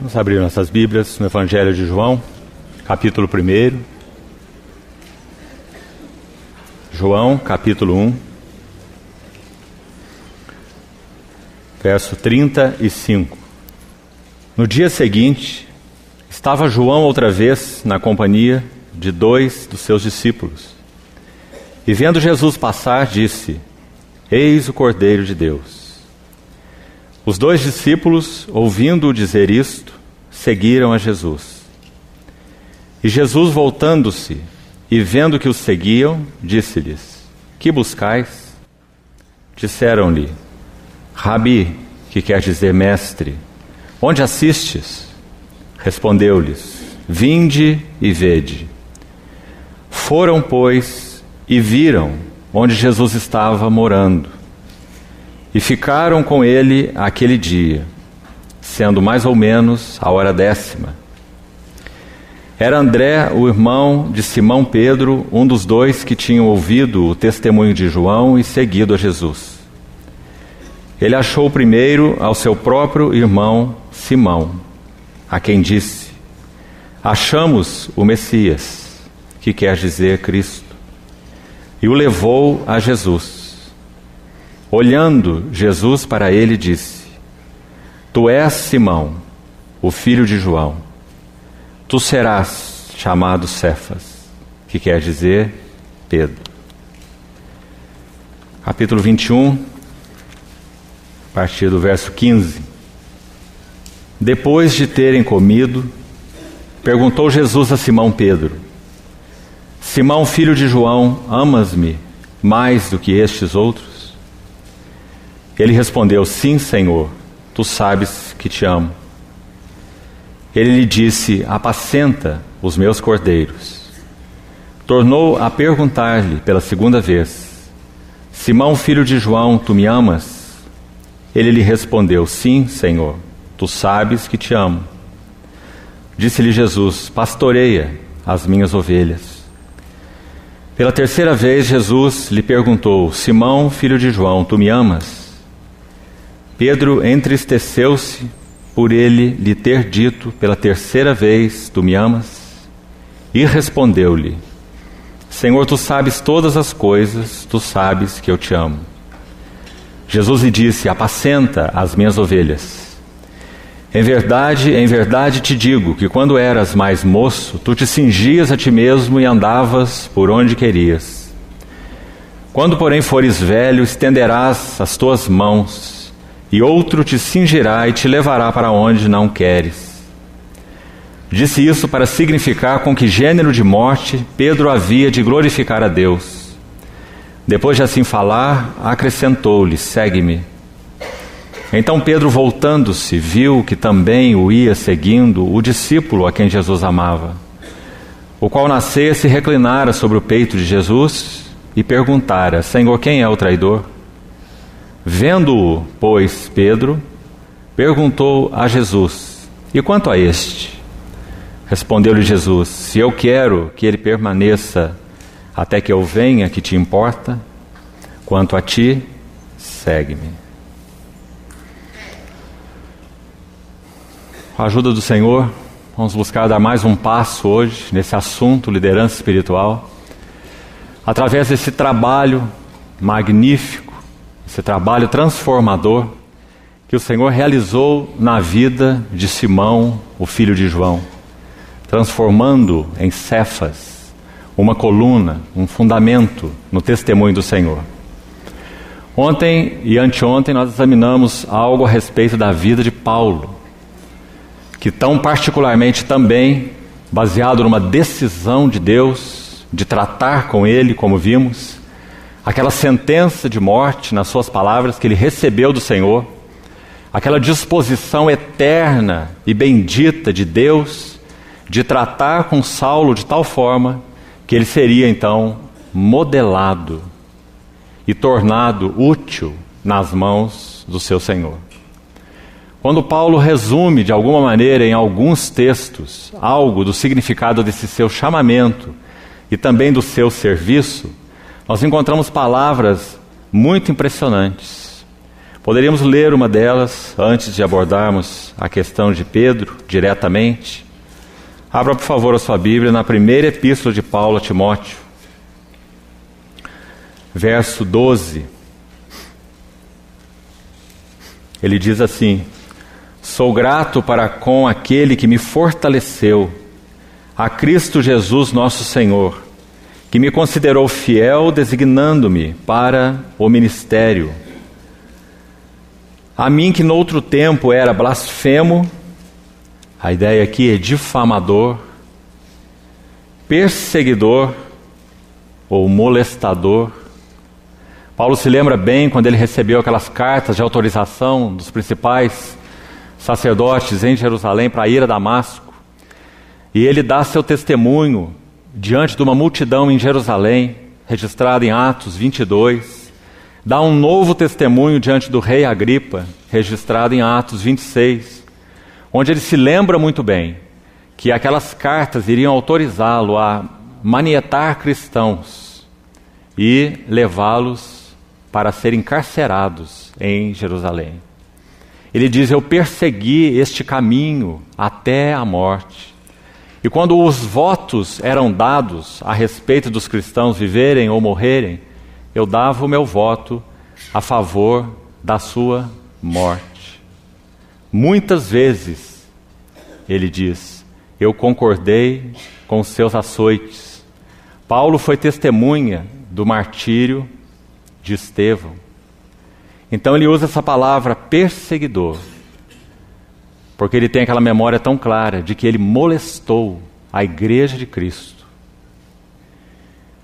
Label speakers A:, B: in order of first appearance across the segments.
A: Vamos abrir nossas Bíblias no Evangelho de João, capítulo 1. João, capítulo 1, verso 35. No dia seguinte, estava João outra vez na companhia de dois dos seus discípulos. E vendo Jesus passar, disse: Eis o Cordeiro de Deus. Os dois discípulos, ouvindo-o dizer isto, seguiram a Jesus. E Jesus, voltando-se e vendo que os seguiam, disse-lhes: Que buscais? Disseram-lhe: Rabi, que quer dizer mestre, onde assistes? Respondeu-lhes: Vinde e vede. Foram, pois, e viram onde Jesus estava morando e ficaram com ele aquele dia, sendo mais ou menos a hora décima. Era André, o irmão de Simão Pedro, um dos dois que tinham ouvido o testemunho de João e seguido a Jesus. Ele achou primeiro ao seu próprio irmão Simão, a quem disse: Achamos o Messias, que quer dizer Cristo, e o levou a Jesus. Olhando Jesus para ele, disse: Tu és Simão, o filho de João. Tu serás chamado Cefas, que quer dizer Pedro. Capítulo 21, a partir do verso 15. Depois de terem comido, perguntou Jesus a Simão Pedro: Simão, filho de João, amas-me mais do que estes outros? Ele respondeu: Sim, Senhor, tu sabes que te amo. Ele lhe disse: Apacenta os meus cordeiros. Tornou a perguntar-lhe pela segunda vez: Simão, filho de João, tu me amas? Ele lhe respondeu: Sim, Senhor, tu sabes que te amo. Disse-lhe Jesus: Pastoreia as minhas ovelhas. Pela terceira vez, Jesus lhe perguntou: Simão, filho de João, tu me amas? Pedro entristeceu-se por ele lhe ter dito pela terceira vez: Tu me amas? E respondeu-lhe: Senhor, tu sabes todas as coisas, tu sabes que eu te amo. Jesus lhe disse: Apacenta as minhas ovelhas. Em verdade, em verdade te digo que quando eras mais moço, tu te cingias a ti mesmo e andavas por onde querias. Quando, porém, fores velho, estenderás as tuas mãos e outro te cingirá e te levará para onde não queres. Disse isso para significar com que gênero de morte Pedro havia de glorificar a Deus. Depois de assim falar, acrescentou-lhe: Segue-me. Então Pedro, voltando-se, viu que também o ia seguindo o discípulo a quem Jesus amava, o qual nascia se reclinara sobre o peito de Jesus e perguntara: Senhor, quem é o traidor? Vendo-o, pois, Pedro, perguntou a Jesus: E quanto a este? Respondeu-lhe Jesus: Se eu quero que ele permaneça até que eu venha, que te importa? Quanto a ti, segue-me. Com a ajuda do Senhor, vamos buscar dar mais um passo hoje nesse assunto, liderança espiritual, através desse trabalho magnífico esse trabalho transformador que o Senhor realizou na vida de Simão, o filho de João, transformando em Cefas uma coluna, um fundamento no testemunho do Senhor. Ontem e anteontem nós examinamos algo a respeito da vida de Paulo, que tão particularmente também, baseado numa decisão de Deus de tratar com ele, como vimos, aquela sentença de morte, nas suas palavras, que ele recebeu do Senhor, aquela disposição eterna e bendita de Deus de tratar com Saulo de tal forma que ele seria então modelado e tornado útil nas mãos do seu Senhor. Quando Paulo resume de alguma maneira em alguns textos algo do significado desse seu chamamento e também do seu serviço, nós encontramos palavras muito impressionantes. Poderíamos ler uma delas antes de abordarmos a questão de Pedro diretamente. Abra, por favor, a sua Bíblia na primeira epístola de Paulo a Timóteo, verso 12. Ele diz assim: Sou grato para com aquele que me fortaleceu, a Cristo Jesus nosso Senhor, que me considerou fiel, designando-me para o ministério a mim que noutro tempo era blasfemo, a ideia aqui é difamador, perseguidor ou molestador. Paulo se lembra bem quando ele recebeu aquelas cartas de autorização dos principais sacerdotes em Jerusalém para ir a Damasco. E ele dá seu testemunho diante de uma multidão em Jerusalém, registrado em Atos 22 dá um novo testemunho diante do rei Agripa, registrado em Atos 26, onde ele se lembra muito bem que aquelas cartas iriam autorizá-lo a manietar cristãos e levá-los para serem encarcerados em Jerusalém. Ele diz: Eu persegui este caminho até a morte. E quando os votos eram dados a respeito dos cristãos viverem ou morrerem, eu dava o meu voto a favor da sua morte. Muitas vezes, ele diz, eu concordei com seus açoites. Paulo foi testemunha do martírio de Estevão. Então ele usa essa palavra perseguidor, porque ele tem aquela memória tão clara de que ele molestou a igreja de Cristo.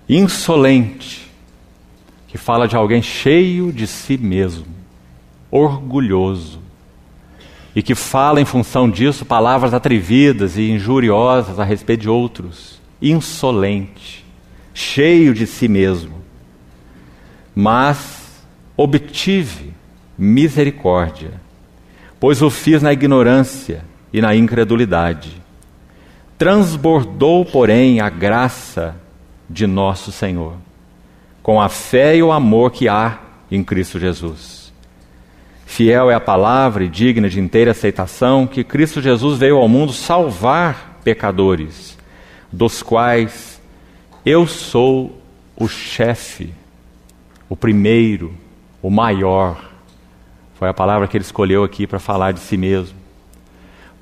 A: Insolente, que fala de alguém cheio de si mesmo, orgulhoso, e que fala em função disso palavras atrevidas e injuriosas a respeito de outros, insolente, cheio de si mesmo. Mas obtive misericórdia, pois o fiz na ignorância e na incredulidade. Transbordou, porém, a graça de nosso Senhor com a fé e o amor que há em Cristo Jesus. Fiel é a palavra e digna de inteira aceitação que Cristo Jesus veio ao mundo salvar pecadores, dos quais eu sou o chefe, o primeiro, o maior. Foi a palavra que ele escolheu aqui para falar de si mesmo.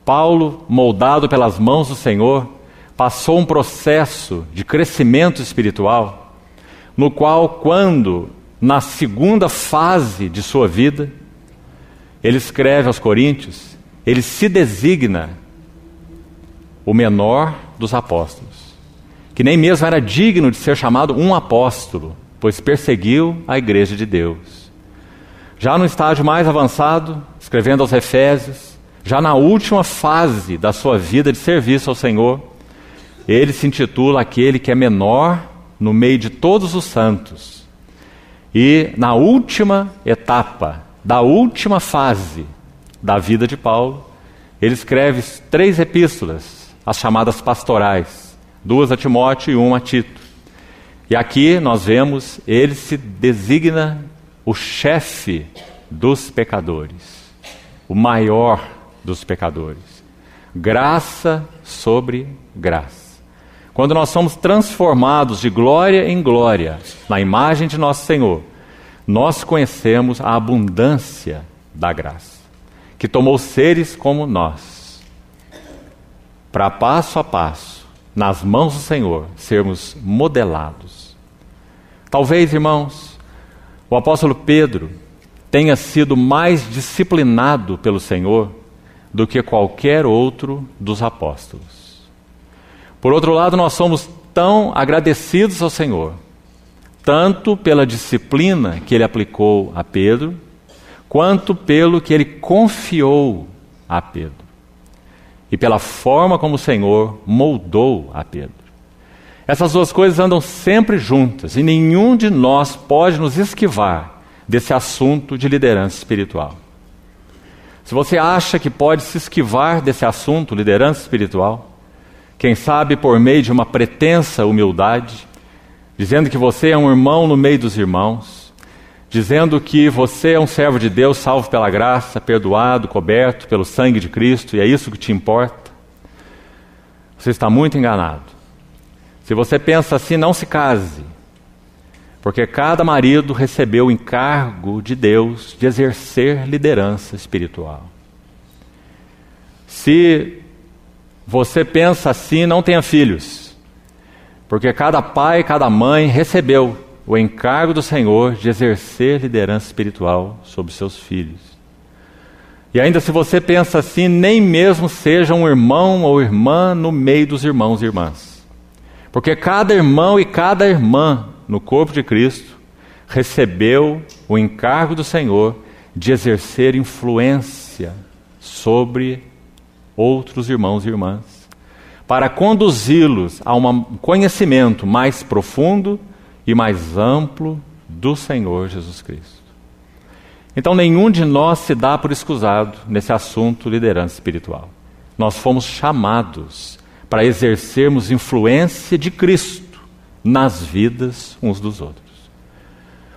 A: Paulo, moldado pelas mãos do Senhor, passou um processo de crescimento espiritual no qual, quando, na segunda fase de sua vida, ele escreve aos Coríntios, ele se designa o menor dos apóstolos, que nem mesmo era digno de ser chamado um apóstolo, pois perseguiu a igreja de Deus. Já no estágio mais avançado, escrevendo aos Efésios, já na última fase da sua vida de serviço ao Senhor, ele se intitula aquele que é menor no meio de todos os santos. E na última etapa, da última fase da vida de Paulo, ele escreve três epístolas, as chamadas pastorais, duas a Timóteo e uma a Tito. E aqui nós vemos, ele se designa o chefe dos pecadores, o maior dos pecadores. Graça sobre graça. Quando nós somos transformados de glória em glória na imagem de nosso Senhor, nós conhecemos a abundância da graça, que tomou seres como nós, para passo a passo, nas mãos do Senhor, sermos modelados. Talvez, irmãos, o apóstolo Pedro tenha sido mais disciplinado pelo Senhor do que qualquer outro dos apóstolos. Por outro lado, nós somos tão agradecidos ao Senhor, tanto pela disciplina que ele aplicou a Pedro, quanto pelo que ele confiou a Pedro. E pela forma como o Senhor moldou a Pedro. Essas duas coisas andam sempre juntas e nenhum de nós pode nos esquivar desse assunto de liderança espiritual. Se você acha que pode se esquivar desse assunto, liderança espiritual, quem sabe por meio de uma pretensa humildade, dizendo que você é um irmão no meio dos irmãos, dizendo que você é um servo de Deus, salvo pela graça, perdoado, coberto pelo sangue de Cristo, e é isso que te importa, você está muito enganado. Se você pensa assim, não se case, porque cada marido recebeu o encargo de Deus de exercer liderança espiritual. Se você pensa assim, não tenha filhos, porque cada pai, cada mãe recebeu o encargo do Senhor de exercer liderança espiritual sobre seus filhos. E ainda se você pensa assim, nem mesmo seja um irmão ou irmã no meio dos irmãos e irmãs. Porque cada irmão e cada irmã no corpo de Cristo recebeu o encargo do Senhor de exercer influência sobre outros irmãos e irmãs, para conduzi-los a um conhecimento mais profundo e mais amplo do Senhor Jesus Cristo. Então, nenhum de nós se dá por escusado nesse assunto liderança espiritual. Nós fomos chamados para exercermos influência de Cristo nas vidas uns dos outros.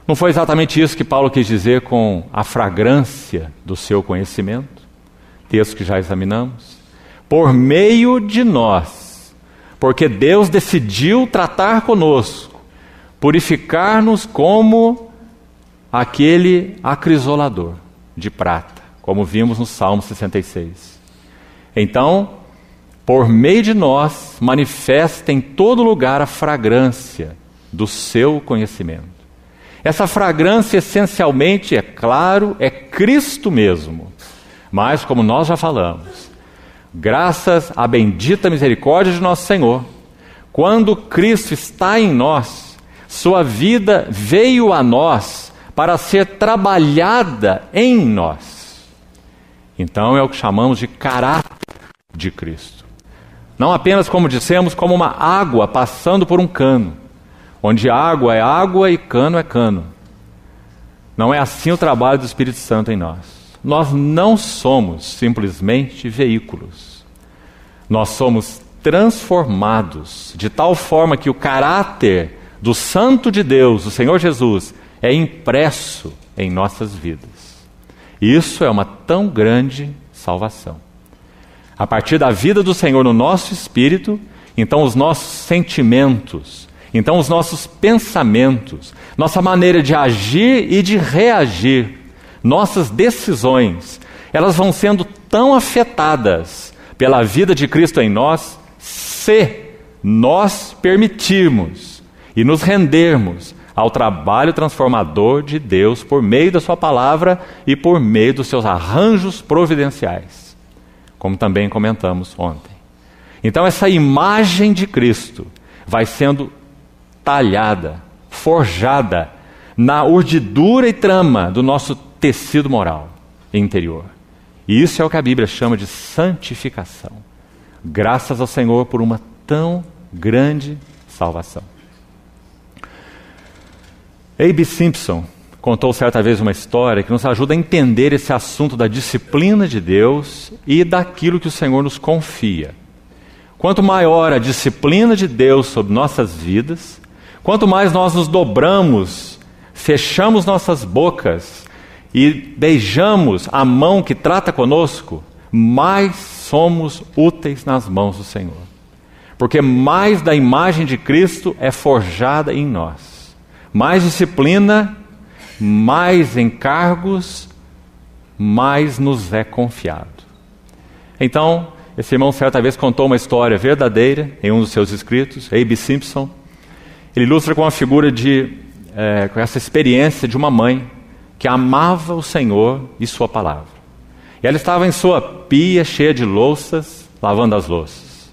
A: Não foi exatamente isso que Paulo quis dizer com a fragrância do seu conhecimento, texto que já examinamos? Por meio de nós, porque Deus decidiu tratar conosco purificar-nos como aquele acrisolador de prata, como vimos no Salmo 66. Então, por meio de nós, manifesta em todo lugar a fragrância do seu conhecimento. Essa fragrância, essencialmente, é claro, é Cristo mesmo. Mas, como nós já falamos, graças à bendita misericórdia de nosso Senhor, quando Cristo está em nós, sua vida veio a nós para ser trabalhada em nós. Então é o que chamamos de caráter de Cristo. Não apenas, como dissemos, como uma água passando por um cano, onde água é água e cano é cano. Não é assim o trabalho do Espírito Santo em nós. Nós não somos simplesmente veículos. Nós somos transformados de tal forma que o caráter do Santo de Deus, o Senhor Jesus, é impresso em nossas vidas. Isso é uma tão grande salvação. A partir da vida do Senhor no nosso espírito, então os nossos sentimentos, então os nossos pensamentos, nossa maneira de agir e de reagir, nossas decisões, elas vão sendo tão afetadas pela vida de Cristo em nós, se nós permitirmos e nos rendermos ao trabalho transformador de Deus por meio da Sua palavra e por meio dos seus arranjos providenciais, como também comentamos ontem. Então, essa imagem de Cristo vai sendo talhada, forjada na urdidura e trama do nosso tecido moral interior. E isso é o que a Bíblia chama de santificação. Graças ao Senhor por uma tão grande salvação. A.B. Simpson contou certa vez uma história que nos ajuda a entender esse assunto da disciplina de Deus e daquilo que o Senhor nos confia. Quanto maior a disciplina de Deus sobre nossas vidas, quanto mais nós nos dobramos, fechamos nossas bocas e beijamos a mão que trata conosco, mais somos úteis nas mãos do Senhor. Porque mais da imagem de Cristo é forjada em nós mais disciplina, mais encargos, mais nos é confiado. Então, esse irmão certa vez contou uma história verdadeira em um dos seus escritos, A.B. Simpson. Ele ilustra com a figura de, é, com essa experiência de uma mãe que amava o Senhor e Sua palavra. E ela estava em sua pia cheia de louças, lavando as louças.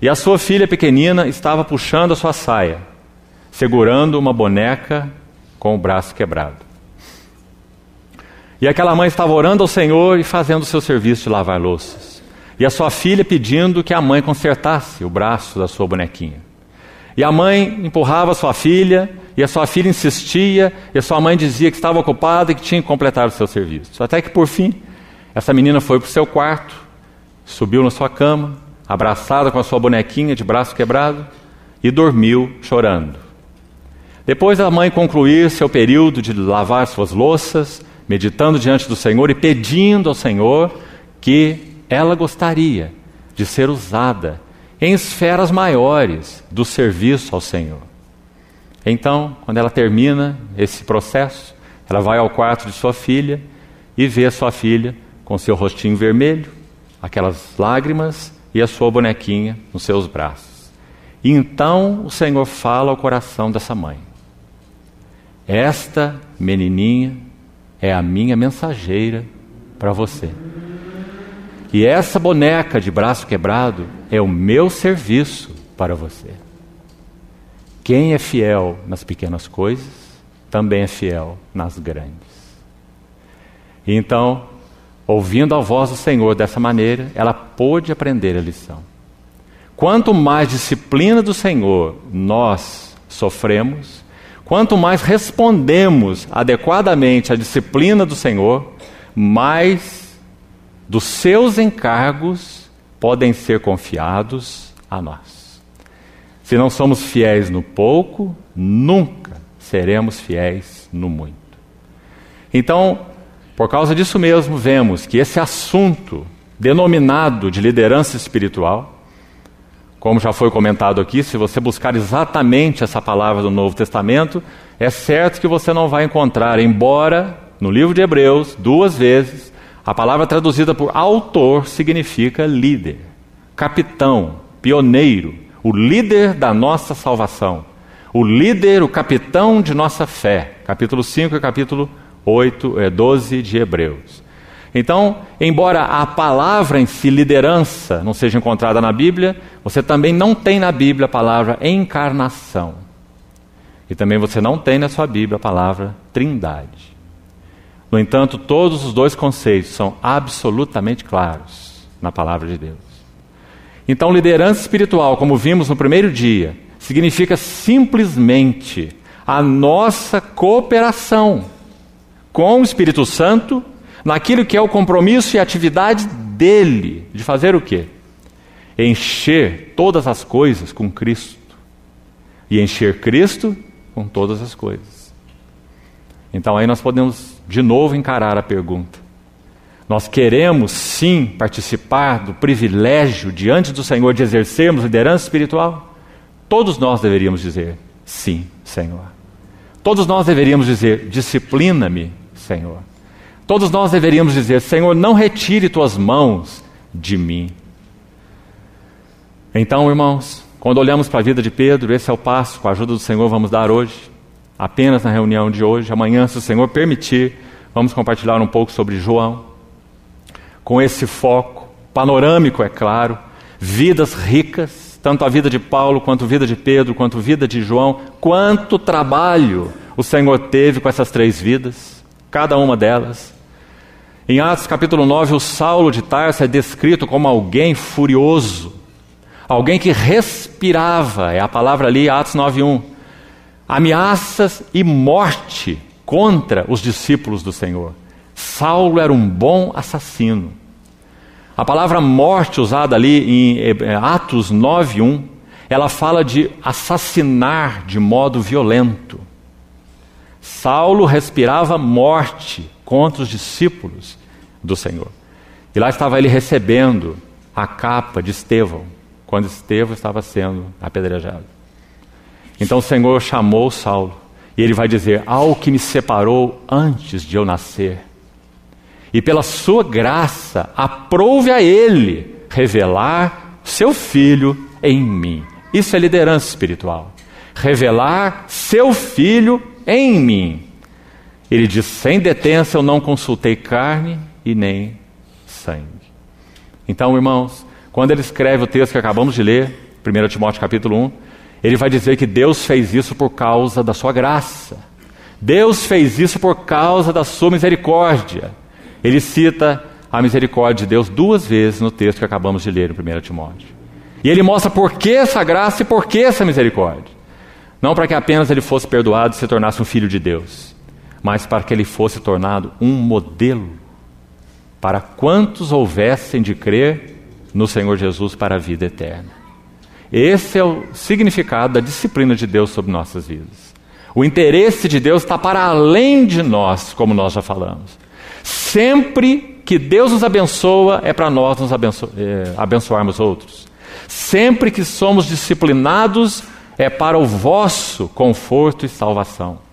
A: E a sua filha pequenina estava puxando a sua saia segurando uma boneca com o braço quebrado. E aquela mãe estava orando ao Senhor e fazendo o seu serviço de lavar louças. E a sua filha pedindo que a mãe consertasse o braço da sua bonequinha. E a mãe empurrava a sua filha, e a sua filha insistia, e a sua mãe dizia que estava ocupada e que tinha que completar o seu serviço. Até que, por fim, essa menina foi para o seu quarto, subiu na sua cama, abraçada com a sua bonequinha de braço quebrado, e dormiu chorando. Depois da mãe concluir seu período de lavar suas louças, meditando diante do Senhor e pedindo ao Senhor que ela gostaria de ser usada em esferas maiores do serviço ao Senhor. Então, quando ela termina esse processo, ela vai ao quarto de sua filha e vê sua filha com seu rostinho vermelho, aquelas lágrimas e a sua bonequinha nos seus braços. E então o Senhor fala ao coração dessa mãe: Esta menininha é a minha mensageira para você. E essa boneca de braço quebrado é o meu serviço para você. Quem é fiel nas pequenas coisas, também é fiel nas grandes. E então, ouvindo a voz do Senhor dessa maneira, ela pôde aprender a lição. Quanto mais disciplina do Senhor nós sofremos, quanto mais respondemos adequadamente à disciplina do Senhor, mais dos seus encargos podem ser confiados a nós. Se não somos fiéis no pouco, nunca seremos fiéis no muito. Então, por causa disso mesmo, vemos que esse assunto, denominado de liderança espiritual, como já foi comentado aqui, se você buscar exatamente essa palavra do Novo Testamento, é certo que você não vai encontrar, embora no livro de Hebreus, duas vezes, a palavra traduzida por autor significa líder, capitão, pioneiro, o líder da nossa salvação, o líder, o capitão de nossa fé. Capítulo 5 e capítulo 8, é, 12 de Hebreus. Então, embora a palavra em si, liderança, não seja encontrada na Bíblia, você também não tem na Bíblia a palavra encarnação. E também você não tem na sua Bíblia a palavra trindade. No entanto, todos os dois conceitos são absolutamente claros na palavra de Deus. Então, liderança espiritual, como vimos no primeiro dia, significa simplesmente a nossa cooperação com o Espírito Santo naquilo que é o compromisso e atividade dele de fazer o quê? Encher todas as coisas com Cristo. E encher Cristo com todas as coisas. Então aí nós podemos de novo encarar a pergunta. Nós queremos sim participar do privilégio diante do Senhor de exercermos liderança espiritual? Todos nós deveríamos dizer sim, Senhor. Todos nós deveríamos dizer: disciplina-me Senhor. Todos nós deveríamos dizer: Senhor, não retire tuas mãos de mim. Então, irmãos, quando olhamos para a vida de Pedro, esse é o passo, com a ajuda do Senhor, vamos dar hoje, apenas na reunião de hoje. Amanhã, se o Senhor permitir, vamos compartilhar um pouco sobre João, com esse foco panorâmico, é claro, vidas ricas, tanto a vida de Paulo, quanto a vida de Pedro, quanto a vida de João, quanto trabalho o Senhor teve com essas três vidas cada uma delas. Em Atos capítulo 9, o Saulo de Tarso é descrito como alguém furioso, alguém que respirava, é a palavra ali, Atos 9:1. Ameaças e morte contra os discípulos do Senhor. Saulo era um bom assassino. A palavra morte usada ali em Atos 9:1, ela fala de assassinar de modo violento. Saulo respirava morte contra os discípulos do Senhor. E lá estava ele recebendo a capa de Estevão, quando Estevão estava sendo apedrejado. Então o Senhor chamou Saulo e ele vai dizer: Ao que me separou antes de eu nascer, e pela sua graça, aprove a ele revelar seu filho em mim. Isso é liderança espiritual. Revelar seu filho em mim. Ele diz: sem detença eu não consultei carne e nem sangue. Então, irmãos, quando ele escreve o texto que acabamos de ler, 1 Timóteo capítulo 1, ele vai dizer que Deus fez isso por causa da sua graça. Deus fez isso por causa da sua misericórdia. Ele cita a misericórdia de Deus duas vezes no texto que acabamos de ler em 1 Timóteo. E ele mostra por que essa graça e por que essa misericórdia. Não para que apenas ele fosse perdoado e se tornasse um filho de Deus, mas para que ele fosse tornado um modelo para quantos houvessem de crer no Senhor Jesus para a vida eterna. Esse é o significado da disciplina de Deus sobre nossas vidas. O interesse de Deus está para além de nós, como nós já falamos. Sempre que Deus nos abençoa, é para nós nos abenço é, abençoarmos outros. Sempre que somos disciplinados, é para o vosso conforto e salvação.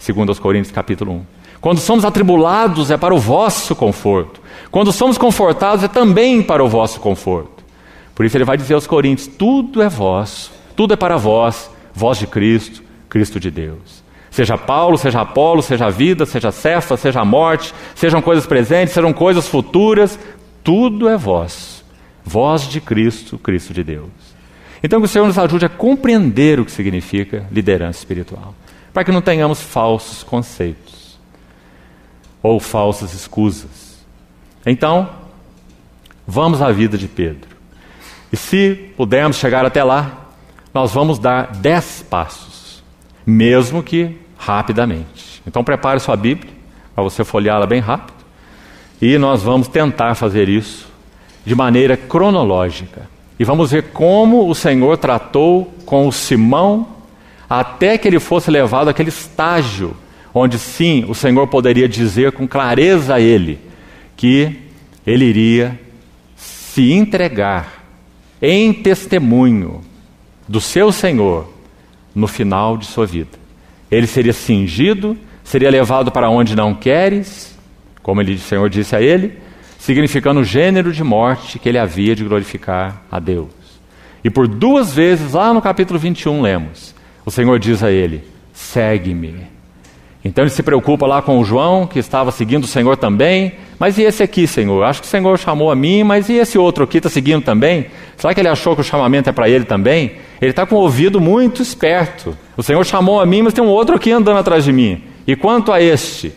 A: Segundo aos Coríntios capítulo 1. Quando somos atribulados, é para o vosso conforto. Quando somos confortados, é também para o vosso conforto. Por isso ele vai dizer aos Coríntios: tudo é vosso, tudo é para vós, voz de Cristo, Cristo de Deus. Seja Paulo, seja Apolo, seja a vida, seja Cefa, seja a morte, sejam coisas presentes, sejam coisas futuras, tudo é vosso. Voz de Cristo, Cristo de Deus. Então que o Senhor nos ajude a compreender o que significa liderança espiritual, para que não tenhamos falsos conceitos ou falsas escusas. Então, vamos à vida de Pedro. E se pudermos chegar até lá, nós vamos dar dez passos, mesmo que rapidamente. Então prepare sua Bíblia para você folheá-la bem rápido. E nós vamos tentar fazer isso de maneira cronológica. E vamos ver como o Senhor tratou com o Simão até que ele fosse levado àquele estágio onde sim o Senhor poderia dizer com clareza a ele que ele iria se entregar em testemunho do seu Senhor no final de sua vida. Ele seria cingido, seria levado para onde não queres, como ele, o Senhor disse a ele, significando o gênero de morte que ele havia de glorificar a Deus. E por duas vezes, lá no capítulo 21, lemos: o Senhor diz a ele: segue-me. Então ele se preocupa lá com o João, que estava seguindo o Senhor também. Mas e esse aqui, Senhor? Acho que o Senhor chamou a mim, mas e esse outro aqui está seguindo também? Será que ele achou que o chamamento é para ele também? Ele está com o ouvido muito esperto. O Senhor chamou a mim, mas tem um outro aqui andando atrás de mim. E quanto a este?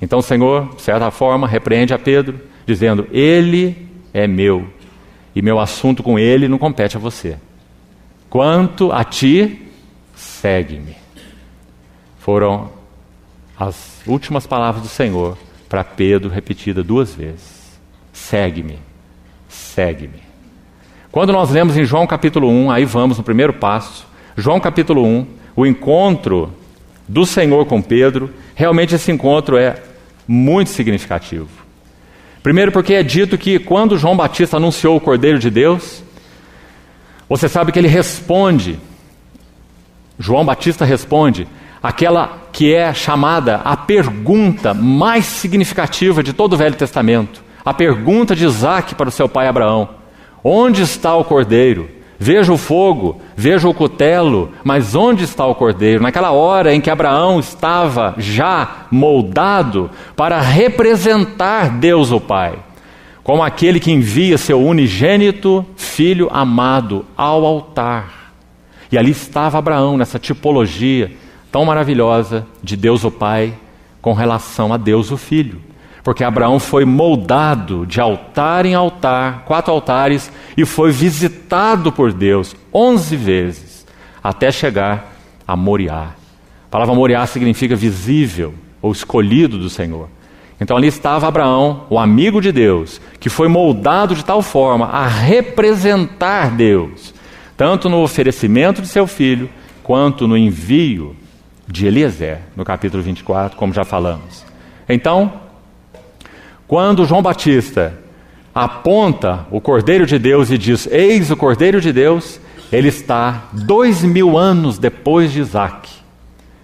A: Então o Senhor, de certa forma, repreende a Pedro, dizendo: Ele é meu, e meu assunto com ele não compete a você. Quanto a ti, segue-me. Foram as últimas palavras do Senhor para Pedro, repetida duas vezes: segue-me, segue-me. Quando nós lemos em João capítulo 1, aí vamos no primeiro passo, João capítulo 1, o encontro do Senhor com Pedro, realmente esse encontro é muito significativo. Primeiro, porque é dito que quando João Batista anunciou o Cordeiro de Deus, você sabe que ele responde, João Batista responde, aquela que é chamada a pergunta mais significativa de todo o Velho Testamento, a pergunta de Isaac para o seu pai Abraão: Onde está o cordeiro? Veja o fogo, veja o cutelo, mas onde está o cordeiro? Naquela hora em que Abraão estava já moldado para representar Deus o Pai, como aquele que envia seu unigênito filho amado ao altar. E ali estava Abraão, nessa tipologia tão maravilhosa de Deus o Pai com relação a Deus o Filho. Porque Abraão foi moldado de altar em altar, quatro altares, e foi visitado por Deus onze vezes, até chegar a Moriá. A palavra Moriá significa visível ou escolhido do Senhor. Então ali estava Abraão, o amigo de Deus, que foi moldado de tal forma a representar Deus, tanto no oferecimento de seu filho, quanto no envio de Eliezer, no capítulo 24, como já falamos. Então, quando João Batista aponta o Cordeiro de Deus e diz: Eis o Cordeiro de Deus, ele está dois mil anos depois de Isaac,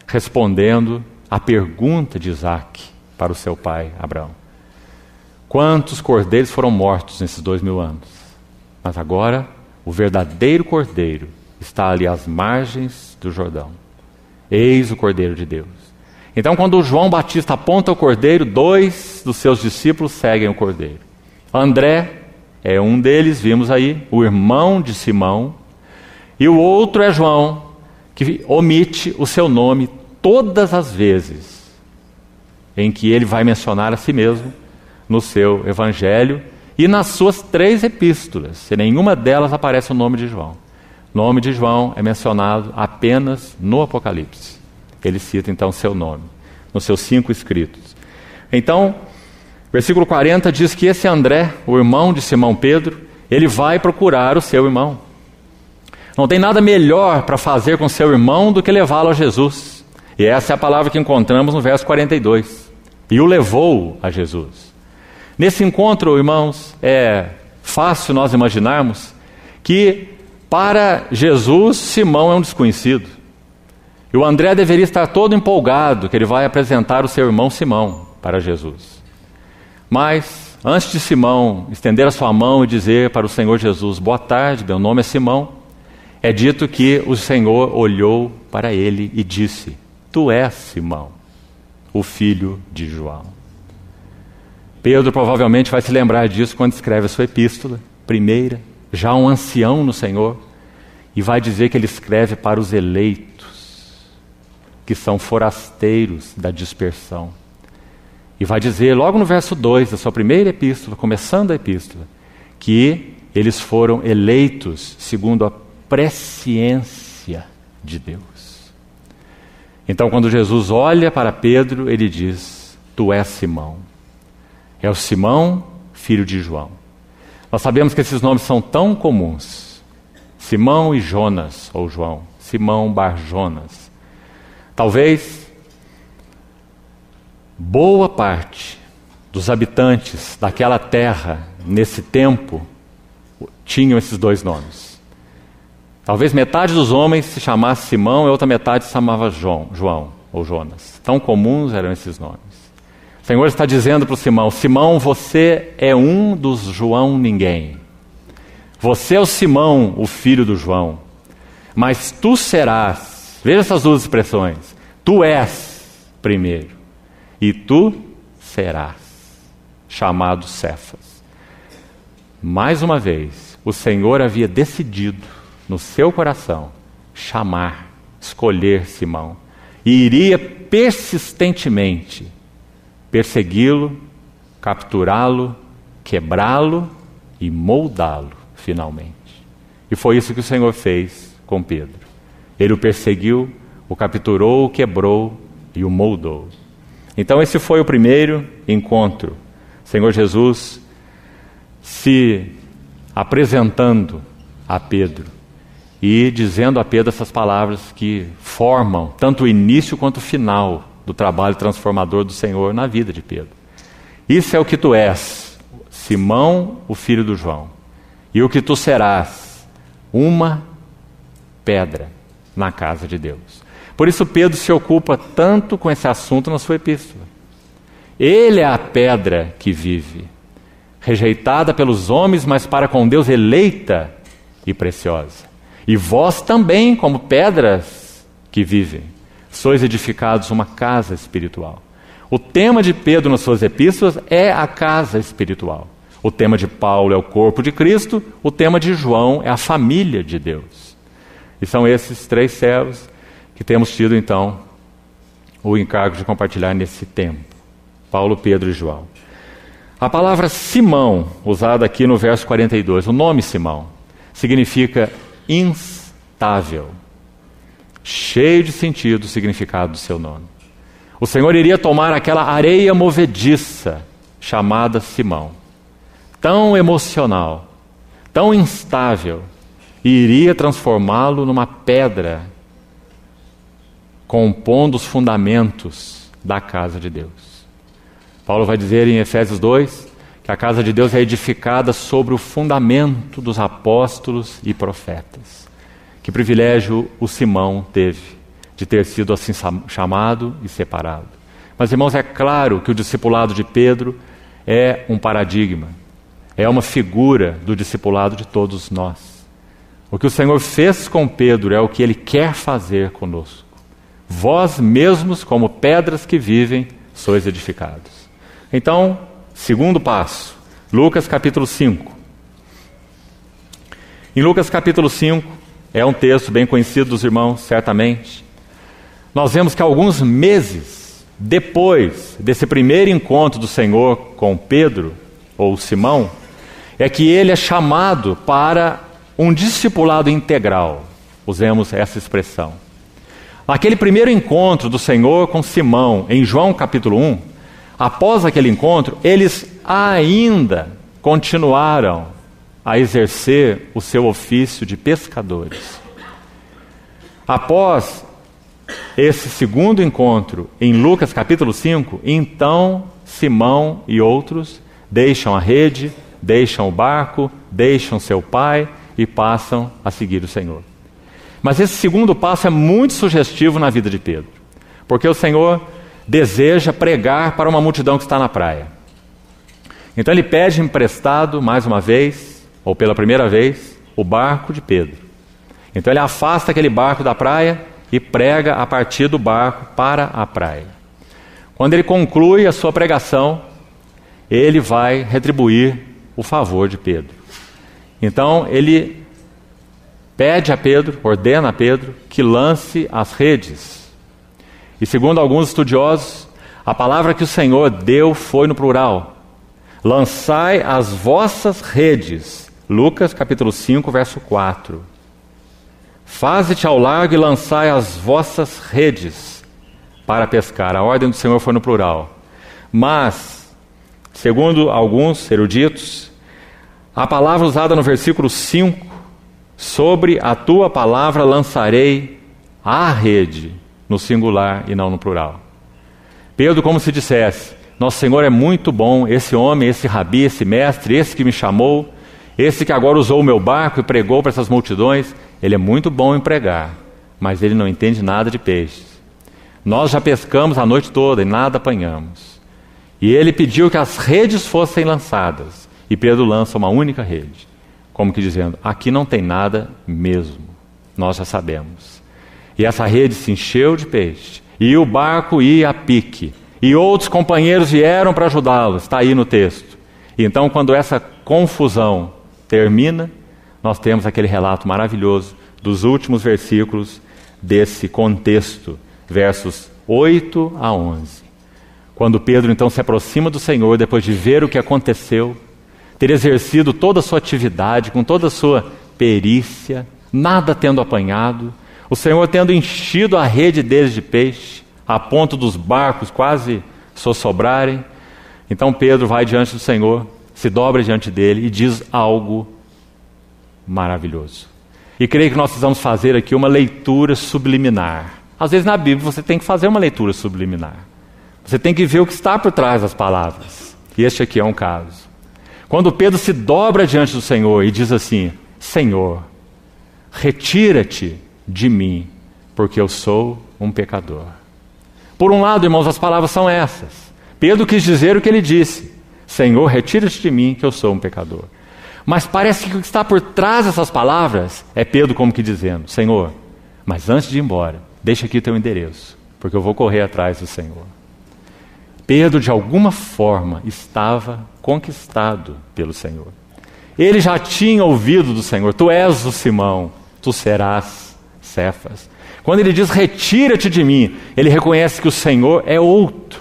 A: respondendo à pergunta de Isaac para o seu pai Abraão: Quantos cordeiros foram mortos nesses dois mil anos? Mas agora o verdadeiro cordeiro está ali às margens do Jordão. Eis o Cordeiro de Deus. Então, quando João Batista aponta o Cordeiro, dois dos seus discípulos seguem o Cordeiro. André é um deles, vimos aí, o irmão de Simão. E o outro é João, que omite o seu nome todas as vezes em que ele vai mencionar a si mesmo no seu evangelho e nas suas três epístolas. Em nenhuma delas aparece o nome de João. O nome de João é mencionado apenas no Apocalipse. Ele cita então seu nome, nos seus cinco escritos. Então, versículo 40 diz que esse André, o irmão de Simão Pedro, ele vai procurar o seu irmão. Não tem nada melhor para fazer com seu irmão do que levá-lo a Jesus. E essa é a palavra que encontramos no verso 42. E o levou a Jesus. Nesse encontro, irmãos, é fácil nós imaginarmos que para Jesus Simão é um desconhecido. E o André deveria estar todo empolgado que ele vai apresentar o seu irmão Simão para Jesus. Mas, antes de Simão estender a sua mão e dizer para o Senhor Jesus: Boa tarde, meu nome é Simão, é dito que o Senhor olhou para ele e disse: Tu és Simão, o filho de João. Pedro provavelmente vai se lembrar disso quando escreve a sua epístola, primeira, já um ancião no Senhor, e vai dizer que ele escreve para os eleitos, que são forasteiros da dispersão. E vai dizer logo no verso 2 da sua primeira epístola, começando a epístola, que eles foram eleitos segundo a presciência de Deus. Então, quando Jesus olha para Pedro, ele diz: Tu és Simão. É o Simão, filho de João. Nós sabemos que esses nomes são tão comuns. Simão e Jonas, ou João. Simão Bar Jonas. Talvez boa parte dos habitantes daquela terra, nesse tempo, tinham esses dois nomes. Talvez metade dos homens se chamasse Simão e outra metade se chamava João, João ou Jonas. Tão comuns eram esses nomes. O Senhor está dizendo para o Simão: Simão, você é um dos João ninguém. Você é o Simão, o filho do João. Mas tu serás, veja essas duas expressões: tu és primeiro, e tu serás chamado Cefas. Mais uma vez, o Senhor havia decidido no seu coração chamar, escolher Simão e iria persistentemente persegui-lo, capturá-lo, quebrá-lo e moldá-lo finalmente. E foi isso que o Senhor fez com Pedro. Ele o perseguiu, o capturou, o quebrou e o moldou. Então, esse foi o primeiro encontro. Senhor Jesus se apresentando a Pedro e dizendo a Pedro essas palavras que formam tanto o início quanto o final do trabalho transformador do Senhor na vida de Pedro. Isso é o que tu és, Simão, o filho do João, e o que tu serás, uma pedra na casa de Deus. Por isso Pedro se ocupa tanto com esse assunto na sua epístola. Ele é a pedra que vive, rejeitada pelos homens, mas para com Deus eleita e preciosa. E vós também, como pedras que vivem, sois edificados uma casa espiritual. O tema de Pedro nas suas epístolas é a casa espiritual. O tema de Paulo é o corpo de Cristo, o tema de João é a família de Deus. E são esses três servos que temos tido então o encargo de compartilhar nesse tempo: Paulo, Pedro e João. A palavra Simão, usada aqui no verso 42, o nome Simão, significa instável. Cheio de sentido o significado do seu nome. O Senhor iria tomar aquela areia movediça chamada Simão, tão emocional, tão instável, e iria transformá-lo numa pedra, compondo os fundamentos da casa de Deus. Paulo vai dizer em Efésios 2 que a casa de Deus é edificada sobre o fundamento dos apóstolos e profetas. Que privilégio o Simão teve de ter sido assim chamado e separado. Mas, irmãos, é claro que o discipulado de Pedro é um paradigma, é uma figura do discipulado de todos nós. O que o Senhor fez com Pedro é o que ele quer fazer conosco. Vós mesmos, como pedras que vivem, sois edificados. Então, Segundo passo, Lucas capítulo 5. Em Lucas capítulo 5, é um texto bem conhecido dos irmãos, certamente. Nós vemos que alguns meses depois desse primeiro encontro do Senhor com Pedro, ou Simão, é que ele é chamado para um discipulado integral. Usemos essa expressão. Naquele primeiro encontro do Senhor com Simão, em João capítulo 1, Após aquele encontro, eles ainda continuaram a exercer o seu ofício de pescadores. Após esse segundo encontro em Lucas capítulo 5, então Simão e outros deixam a rede, deixam o barco, deixam seu pai e passam a seguir o Senhor. Mas esse segundo passo é muito sugestivo na vida de Pedro, porque o Senhor deseja pregar para uma multidão que está na praia. Então ele pede emprestado, mais uma vez, ou pela primeira vez, o barco de Pedro. Então ele afasta aquele barco da praia e prega a partir do barco para a praia. Quando ele conclui a sua pregação, ele vai retribuir o favor de Pedro. Então ele pede a Pedro, ordena a Pedro que lance as redes. E segundo alguns estudiosos, a palavra que o Senhor deu foi no plural: lançai as vossas redes. Lucas capítulo 5, verso 4. Faze-te ao largo e lançai as vossas redes para pescar. A ordem do Senhor foi no plural. Mas, segundo alguns eruditos, a palavra usada no versículo 5, sobre a tua palavra lançarei a rede, no singular e não no plural. Pedro, como se dissesse: nosso Senhor é muito bom, esse homem, esse rabi, esse mestre, esse que me chamou, esse que agora usou o meu barco e pregou para essas multidões, ele é muito bom em pregar, mas ele não entende nada de peixes. Nós já pescamos a noite toda e nada apanhamos. E ele pediu que as redes fossem lançadas, e Pedro lança uma única rede, como que dizendo: aqui não tem nada mesmo, nós já sabemos. E essa rede se encheu de peixe, e o barco ia a pique e outros companheiros vieram para ajudá-lo, está aí no texto. Então, quando essa confusão termina, nós temos aquele relato maravilhoso dos últimos versículos desse contexto, versos 8 a 11. Quando Pedro então se aproxima do Senhor, depois de ver o que aconteceu, ter exercido toda a sua atividade, com toda a sua perícia, nada tendo apanhado, o Senhor tendo enchido a rede deles de peixe, a ponto dos barcos quase sossobrarem. Então Pedro vai diante do Senhor, se dobra diante dele e diz algo maravilhoso. E creio que nós precisamos fazer aqui uma leitura subliminar. Às vezes na Bíblia você tem que fazer uma leitura subliminar. Você tem que ver o que está por trás das palavras. E este aqui é um caso. Quando Pedro se dobra diante do Senhor e diz assim: Senhor, retira-te de mim, porque eu sou um pecador. Por um lado, irmãos, as palavras são essas. Pedro quis dizer o que ele disse: Senhor, retira-te de mim, que eu sou um pecador. Mas parece que o que está por trás dessas palavras é Pedro como que dizendo: Senhor, mas antes de ir embora, deixa aqui teu endereço, porque eu vou correr atrás do Senhor. Pedro, de alguma forma, estava conquistado pelo Senhor. Ele já tinha ouvido do Senhor: Tu és o Simão, tu serás Cefas. Quando ele diz retira-te de mim, ele reconhece que o Senhor é outro,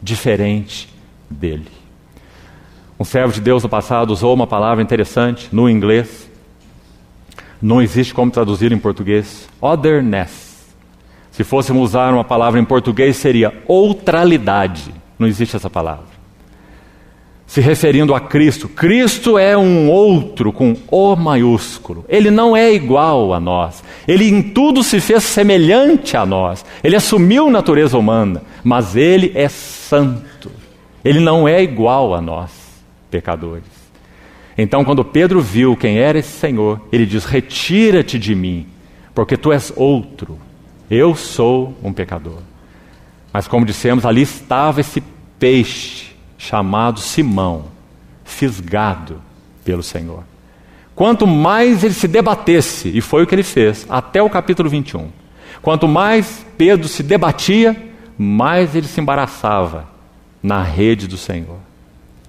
A: diferente dele. Um servo de Deus no passado usou uma palavra interessante no inglês. Não existe como traduzir em português. Otherness. Se fôssemos usar uma palavra em português, seria outralidade. Não existe essa palavra se referindo a Cristo. Cristo é um outro com O maiúsculo. Ele não é igual a nós. Ele em tudo se fez semelhante a nós. Ele assumiu natureza humana, mas ele é santo. Ele não é igual a nós, pecadores. Então, quando Pedro viu quem era esse Senhor, ele diz: Retira-te de mim, porque tu és outro. Eu sou um pecador. Mas, como dissemos, ali estava esse peixe chamado Simão, fisgado pelo Senhor. Quanto mais ele se debatesse, e foi o que ele fez, até o capítulo 21, quanto mais Pedro se debatia, mais ele se embaraçava na rede do Senhor.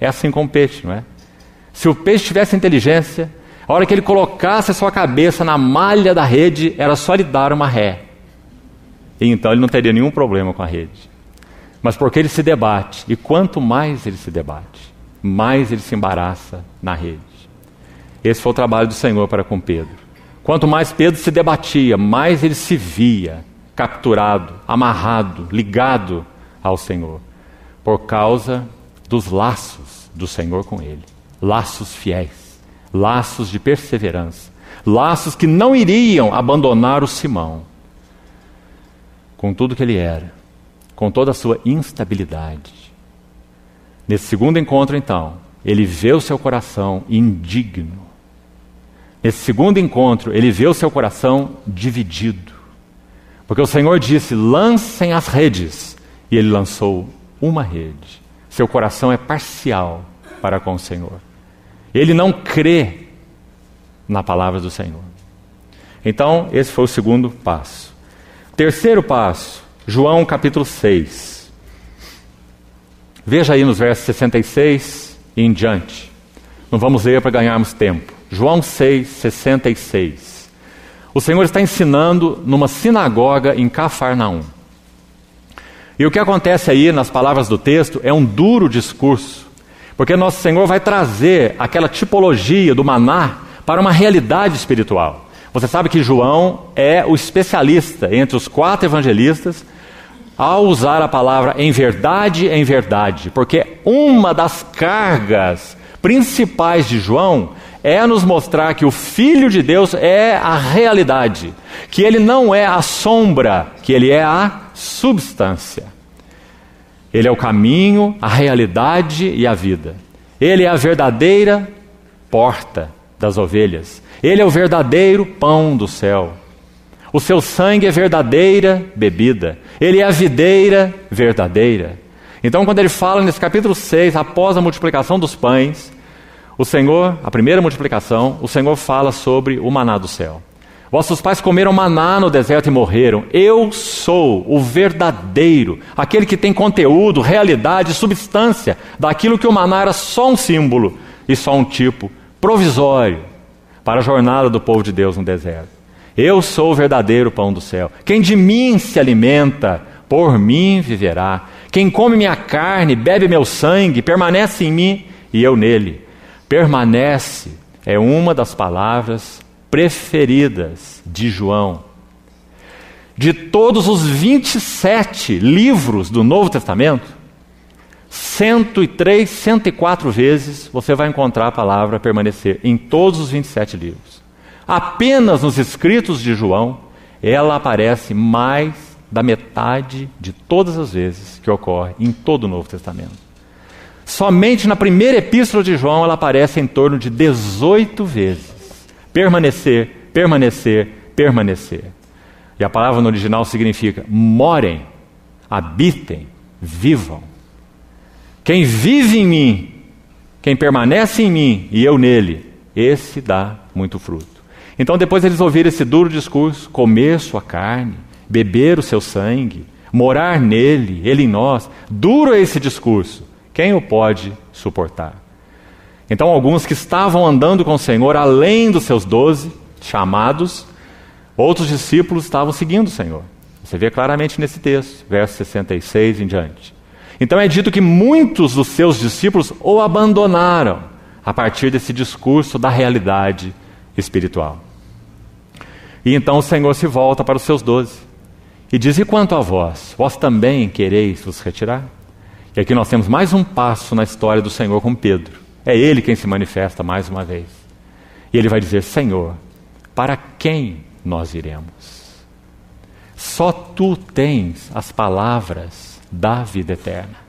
A: É assim com o peixe, não é? Se o peixe tivesse inteligência, a hora que ele colocasse a sua cabeça na malha da rede, era só lhe dar uma ré. E então ele não teria nenhum problema com a rede mas porque ele se debate. E quanto mais ele se debate, mais ele se embaraça na rede. Esse foi o trabalho do Senhor para com Pedro. Quanto mais Pedro se debatia, mais ele se via capturado, amarrado, ligado ao Senhor, por causa dos laços do Senhor com ele laços fiéis, laços de perseverança, laços que não iriam abandonar o Simão. com tudo que ele era, com toda a sua instabilidade. Nesse segundo encontro, então, ele vê o seu coração indigno. Nesse segundo encontro, ele vê o seu coração dividido. Porque o Senhor disse: lancem as redes. E ele lançou uma rede. Seu coração é parcial para com o Senhor. Ele não crê na palavra do Senhor. Então, esse foi o segundo passo. Terceiro passo, João capítulo 6. Veja aí nos versos 66 e em diante. Não vamos ler para ganharmos tempo. João 6, 66. O Senhor está ensinando numa sinagoga em Cafarnaum. E o que acontece aí nas palavras do texto é um duro discurso, porque nosso Senhor vai trazer aquela tipologia do maná para uma realidade espiritual. Você sabe que João é o especialista entre os quatro evangelistas ao usar a palavra em verdade, em verdade, porque uma das cargas principais de João é nos mostrar que o Filho de Deus é a realidade, que ele não é a sombra, que ele é a substância. Ele é o caminho, a realidade e a vida. Ele é a verdadeira porta das ovelhas. Ele é o verdadeiro pão do céu. O seu sangue é verdadeira bebida. Ele é a videira verdadeira. Então, quando ele fala nesse capítulo 6, após a multiplicação dos pães, o Senhor, a primeira multiplicação, o Senhor fala sobre o maná do céu. Vossos pais comeram maná no deserto e morreram. Eu sou o verdadeiro, aquele que tem conteúdo, realidade, substância daquilo que o maná era só um símbolo e só um tipo provisório para a jornada do povo de Deus no deserto. Eu sou o verdadeiro pão do céu. Quem de mim se alimenta, por mim viverá. Quem come minha carne, bebe meu sangue, permanece em mim e eu nele. Permanece é uma das palavras preferidas de João. De todos os 27 livros do Novo Testamento, 103, 104 vezes você vai encontrar a palavra permanecer em todos os 27 livros. Apenas nos escritos de João, ela aparece mais da metade de todas as vezes que ocorre em todo o Novo Testamento. Somente na primeira epístola de João ela aparece em torno de 18 vezes. Permanecer, permanecer, permanecer. E a palavra no original significa morem, habitem, vivam. Quem vive em mim, quem permanece em mim e eu nele, esse dá muito fruto. Então, depois eles ouviram esse duro discurso: comer sua carne, beber o seu sangue, morar nele, ele em nós. Duro é esse discurso. Quem o pode suportar? Então, alguns que estavam andando com o Senhor, além dos seus doze chamados, outros discípulos estavam seguindo o Senhor. Você vê claramente nesse texto, verso 66 em diante. Então é dito que muitos dos seus discípulos o abandonaram a partir desse discurso da realidade espiritual. E então o Senhor se volta para os seus doze e diz: E quanto a vós, vós também quereis vos retirar? E aqui nós temos mais um passo na história do Senhor com Pedro. É ele quem se manifesta mais uma vez. E ele vai dizer: Senhor, para quem nós iremos? Só tu tens as palavras da vida eterna.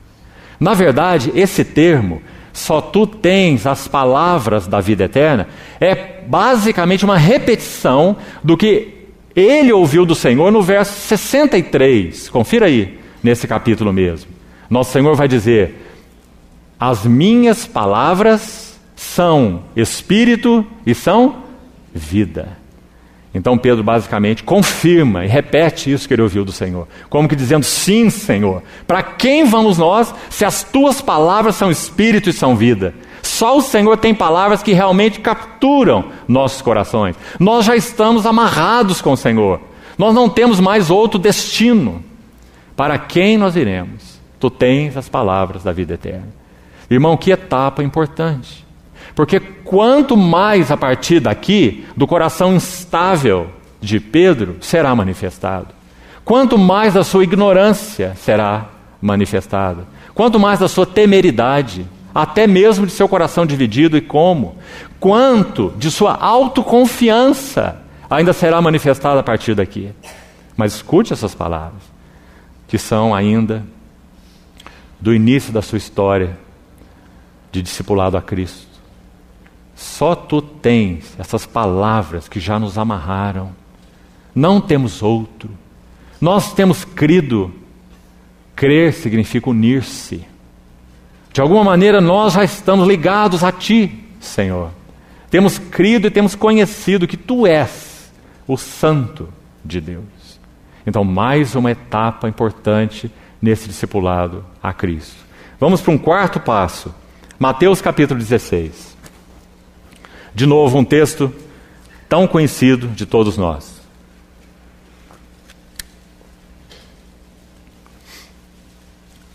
A: Na verdade, esse termo só tu tens as palavras da vida eterna, é basicamente uma repetição do que ele ouviu do Senhor no verso 63. Confira aí, nesse capítulo mesmo. Nosso Senhor vai dizer: As minhas palavras são espírito e são vida. Então Pedro basicamente confirma e repete isso que ele ouviu do Senhor, como que dizendo: Sim, Senhor, para quem vamos nós se as tuas palavras são espírito e são vida? Só o Senhor tem palavras que realmente capturam nossos corações. Nós já estamos amarrados com o Senhor, nós não temos mais outro destino. Para quem nós iremos? Tu tens as palavras da vida eterna. Irmão, que etapa importante. Porque quanto mais a partir daqui, do coração instável de Pedro será manifestado. Quanto mais da sua ignorância será manifestada. Quanto mais da sua temeridade, até mesmo de seu coração dividido e como. Quanto de sua autoconfiança ainda será manifestada a partir daqui. Mas escute essas palavras. que são ainda do início da sua história de discipulado a Cristo. Só tu tens essas palavras que já nos amarraram. Não temos outro. Nós temos crido. Crer significa unir-se. De alguma maneira nós já estamos ligados a Ti, Senhor. Temos crido e temos conhecido que Tu és o Santo de Deus. Então, mais uma etapa importante nesse discipulado a Cristo. Vamos para um quarto passo. Mateus capítulo 16. De novo, um texto tão conhecido de todos nós.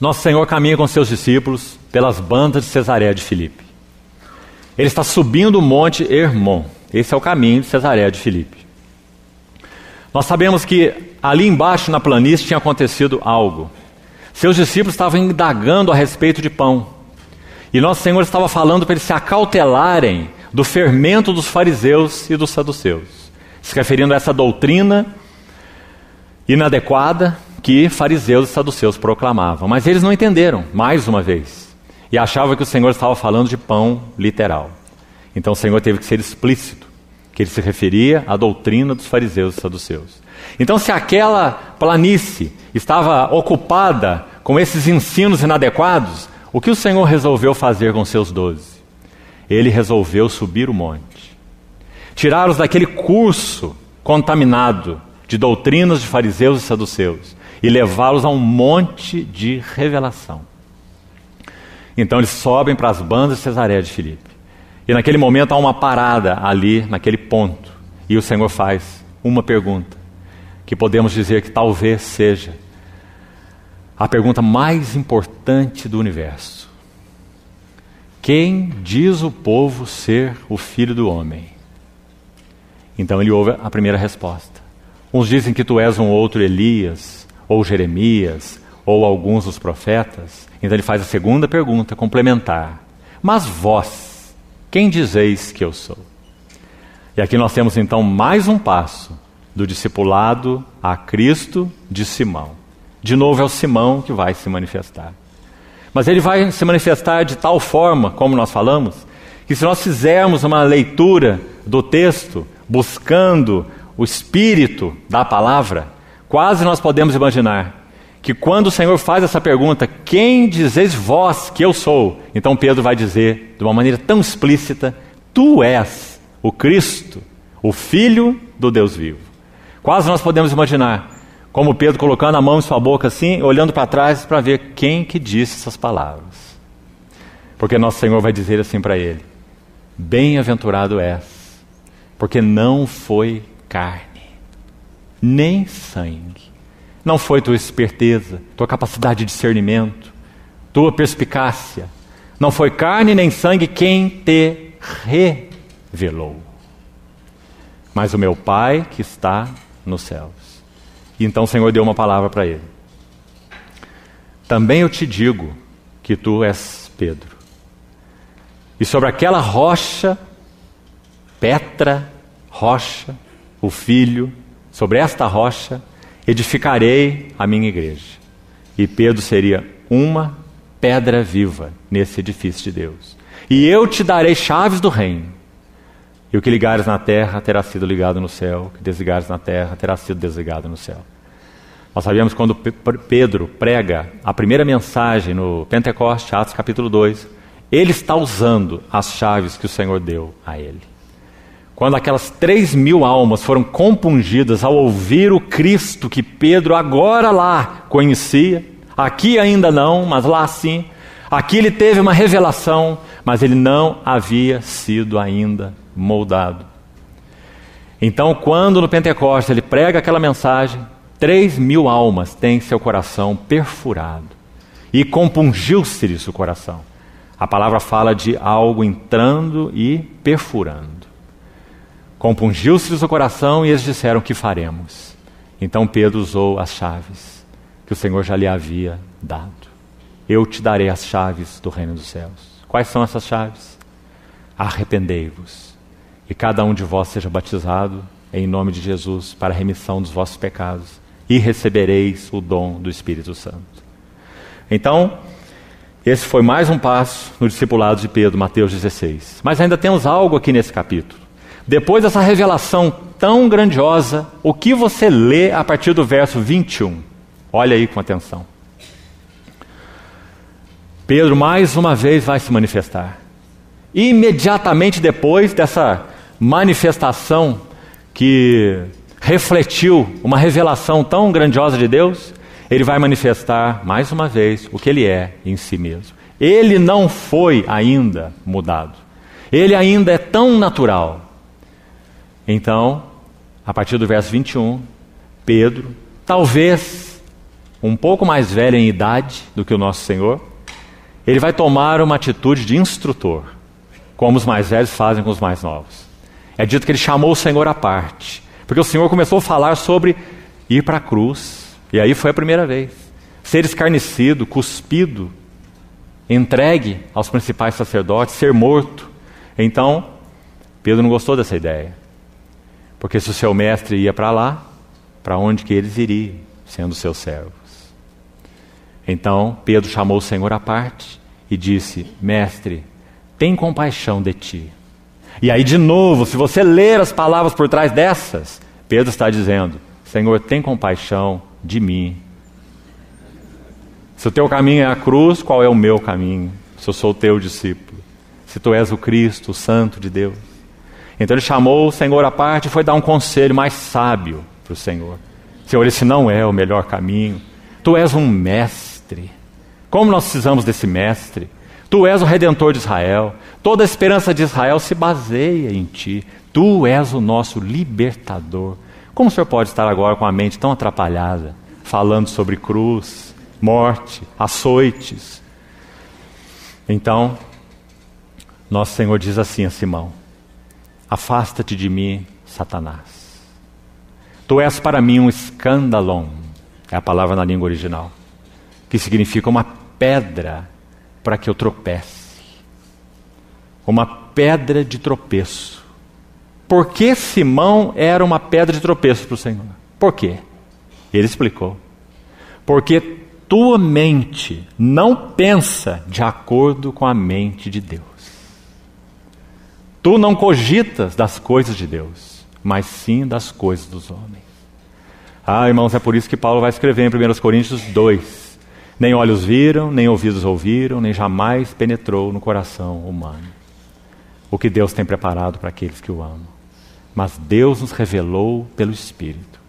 A: Nosso Senhor caminha com seus discípulos pelas bandas de Cesareia de Filipe. Ele está subindo o monte Hermon. Esse é o caminho de Cesareia de Filipe. Nós sabemos que ali embaixo na planície tinha acontecido algo. Seus discípulos estavam indagando a respeito de pão. E nosso Senhor estava falando para eles se acautelarem do fermento dos fariseus e dos saduceus, se referindo a essa doutrina inadequada que fariseus e saduceus proclamavam. Mas eles não entenderam, mais uma vez, e achavam que o Senhor estava falando de pão literal. Então o Senhor teve que ser explícito que ele se referia à doutrina dos fariseus e saduceus. Então, se aquela planície estava ocupada com esses ensinos inadequados, o que o Senhor resolveu fazer com seus doze? Ele resolveu subir o monte, tirá-los daquele curso contaminado de doutrinas de fariseus e saduceus e levá-los a um monte de revelação. Então eles sobem para as bandas de Cesareia de Filipe. E naquele momento há uma parada ali, naquele ponto. E o Senhor faz uma pergunta, que podemos dizer que talvez seja a pergunta mais importante do universo. Quem diz o povo ser o filho do homem? Então ele ouve a primeira resposta. Uns dizem que tu és um outro Elias, ou Jeremias, ou alguns dos profetas. Então ele faz a segunda pergunta, complementar. Mas vós, quem dizeis que eu sou? E aqui nós temos então mais um passo do discipulado a Cristo de Simão. De novo é o Simão que vai se manifestar. Mas ele vai se manifestar de tal forma, como nós falamos, que se nós fizermos uma leitura do texto, buscando o espírito da palavra, quase nós podemos imaginar que quando o Senhor faz essa pergunta, quem dizeis vós que eu sou? Então Pedro vai dizer de uma maneira tão explícita: Tu és o Cristo, o Filho do Deus vivo. Quase nós podemos imaginar como Pedro colocando a mão em sua boca assim, olhando para trás para ver quem que disse essas palavras. Porque nosso Senhor vai dizer assim para ele: Bem-aventurado és, porque não foi carne, nem sangue não foi tua esperteza, tua capacidade de discernimento, tua perspicácia. Não foi carne nem sangue quem te revelou, mas o meu Pai que está nos céus. E então o Senhor deu uma palavra para ele. Também eu te digo que tu és Pedro. E sobre aquela rocha, Petra, rocha, o filho, sobre esta rocha, edificarei a minha igreja. E Pedro seria uma pedra viva nesse edifício de Deus. E eu te darei chaves do reino. E o que ligares na terra terá sido ligado no céu, o que desligares na terra terá sido desligado no céu. Nós sabemos quando Pedro prega a primeira mensagem no Pentecoste, Atos capítulo 2, ele está usando as chaves que o Senhor deu a ele. Quando aquelas três mil almas foram compungidas ao ouvir o Cristo que Pedro agora lá conhecia, aqui ainda não, mas lá sim, aqui ele teve uma revelação, mas ele não havia sido ainda moldado. Então, quando no Pentecostes ele prega aquela mensagem, três mil almas têm seu coração perfurado e compungiu-se-lhes o coração. A palavra fala de algo entrando e perfurando. Compungiu-se-lhes o coração e eles disseram: Que faremos? Então Pedro usou as chaves que o Senhor já lhe havia dado. Eu te darei as chaves do reino dos céus. Quais são essas chaves? Arrependei-vos e cada um de vós seja batizado em nome de Jesus para a remissão dos vossos pecados e recebereis o dom do Espírito Santo. Então, esse foi mais um passo no discipulado de Pedro, Mateus 16. Mas ainda temos algo aqui nesse capítulo. Depois dessa revelação tão grandiosa, o que você lê a partir do verso 21? Olha aí com atenção. Pedro mais uma vez vai se manifestar. Imediatamente depois dessa manifestação que refletiu uma revelação tão grandiosa de Deus, ele vai manifestar mais uma vez o que ele é em si mesmo. Ele não foi ainda mudado. Ele ainda é tão natural. Então, a partir do verso 21, Pedro, talvez um pouco mais velho em idade do que o nosso Senhor, ele vai tomar uma atitude de instrutor, como os mais velhos fazem com os mais novos. É dito que ele chamou o Senhor à parte, porque o Senhor começou a falar sobre ir para a cruz, e aí foi a primeira vez. Ser escarnecido, cuspido, entregue aos principais sacerdotes, ser morto. Então, Pedro não gostou dessa ideia. Porque se o seu mestre ia para lá, para onde que eles iriam, sendo seus servos? Então Pedro chamou o Senhor à parte e disse: Mestre, tem compaixão de ti. E aí, de novo, se você ler as palavras por trás dessas, Pedro está dizendo: Senhor, tem compaixão de mim. Se o teu caminho é a cruz, qual é o meu caminho? Se eu sou o teu discípulo. Se tu és o Cristo, o Santo de Deus. Então ele chamou o Senhor à parte e foi dar um conselho mais sábio para o Senhor. Senhor, esse não é o melhor caminho. Tu és um mestre. Como nós precisamos desse mestre? Tu és o redentor de Israel. Toda a esperança de Israel se baseia em ti. Tu és o nosso libertador. Como o senhor pode estar agora com a mente tão atrapalhada, falando sobre cruz, morte, açoites? Então, nosso Senhor diz assim a Simão: Afasta-te de mim, Satanás. Tu és para mim um escândalon, é a palavra na língua original, que significa uma pedra para que eu tropece. Uma pedra de tropeço. Por que Simão era uma pedra de tropeço para o Senhor? Por quê? Ele explicou. Porque tua mente não pensa de acordo com a mente de Deus. Tu não cogitas das coisas de Deus, mas sim das coisas dos homens. Ah, irmãos, é por isso que Paulo vai escrever em 1 Coríntios 2: Nem olhos viram, nem ouvidos ouviram, nem jamais penetrou no coração humano o que Deus tem preparado para aqueles que o amam. Mas Deus nos revelou pelo Espírito.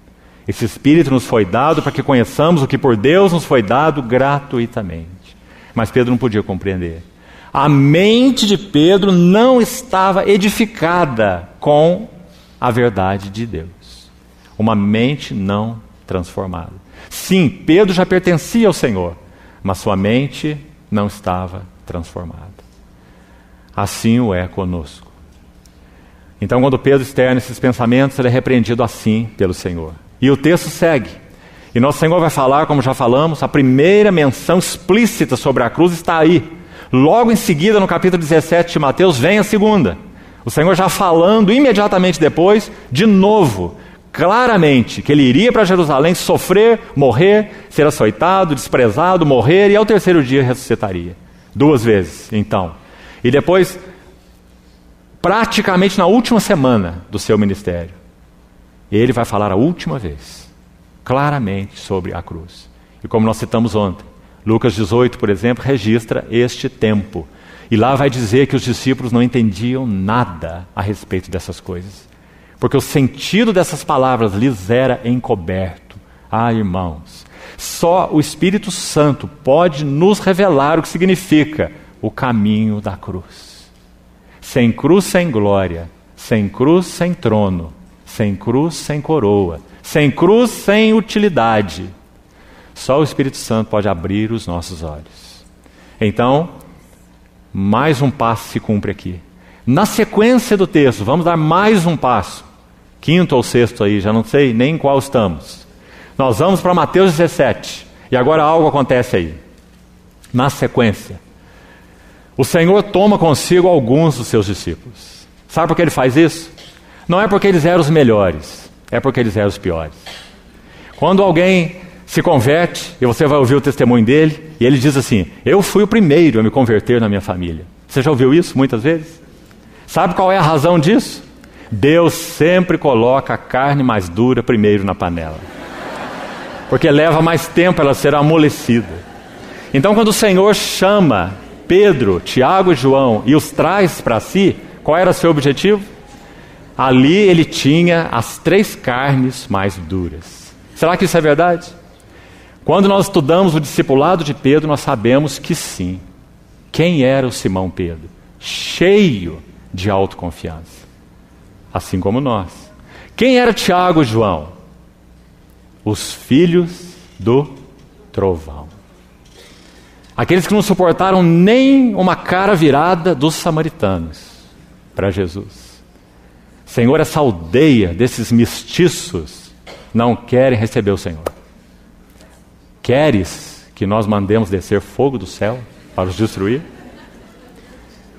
A: Esse Espírito nos foi dado para que conheçamos o que por Deus nos foi dado gratuitamente. Mas Pedro não podia compreender. A mente de Pedro não estava edificada com a verdade de Deus. Uma mente não transformada. Sim, Pedro já pertencia ao Senhor, mas sua mente não estava transformada. Assim o é conosco. Então, quando Pedro externa esses pensamentos, ele é repreendido assim pelo Senhor. E o texto segue. E nosso Senhor vai falar, como já falamos, a primeira menção explícita sobre a cruz está aí Logo em seguida, no capítulo 17 de Mateus, vem a segunda. O Senhor já falando imediatamente depois, de novo, claramente, que ele iria para Jerusalém sofrer, morrer, ser açoitado, desprezado, morrer e ao terceiro dia ressuscitaria. Duas vezes, então. E depois, praticamente na última semana do seu ministério, ele vai falar a última vez, claramente, sobre a cruz. E como nós citamos ontem, Lucas 18, por exemplo, registra este tempo. E lá vai dizer que os discípulos não entendiam nada a respeito dessas coisas. Porque o sentido dessas palavras lhes era encoberto. Ah, irmãos, só o Espírito Santo pode nos revelar o que significa o caminho da cruz. Sem cruz, sem glória. Sem cruz, sem trono. Sem cruz, sem coroa. Sem cruz, sem utilidade só o Espírito Santo pode abrir os nossos olhos. Então, mais um passo se cumpre aqui. Na sequência do texto, vamos dar mais um passo. Quinto ou sexto aí, já não sei nem em qual estamos. Nós vamos para Mateus 17. E agora algo acontece aí. Na sequência, o Senhor toma consigo alguns dos seus discípulos. Sabe por que ele faz isso? Não é porque eles eram os melhores, é porque eles eram os piores. Quando alguém se converte, e você vai ouvir o testemunho dele, e ele diz assim: Eu fui o primeiro a me converter na minha família. Você já ouviu isso muitas vezes? Sabe qual é a razão disso? Deus sempre coloca a carne mais dura primeiro na panela. Porque leva mais tempo ela ser amolecida. Então, quando o Senhor chama Pedro, Tiago e João e os traz para si, qual era seu objetivo? Ali ele tinha as três carnes mais duras. Será que isso é verdade? Quando nós estudamos o discipulado de Pedro, nós sabemos que sim. Quem era o Simão Pedro? Cheio de autoconfiança. Assim como nós. Quem era Tiago e João? Os filhos do trovão. Aqueles que não suportaram nem uma cara virada dos samaritanos para Jesus. Senhor, essa aldeia desses mestiços não querem receber o Senhor. Queres que nós mandemos descer fogo do céu para os destruir?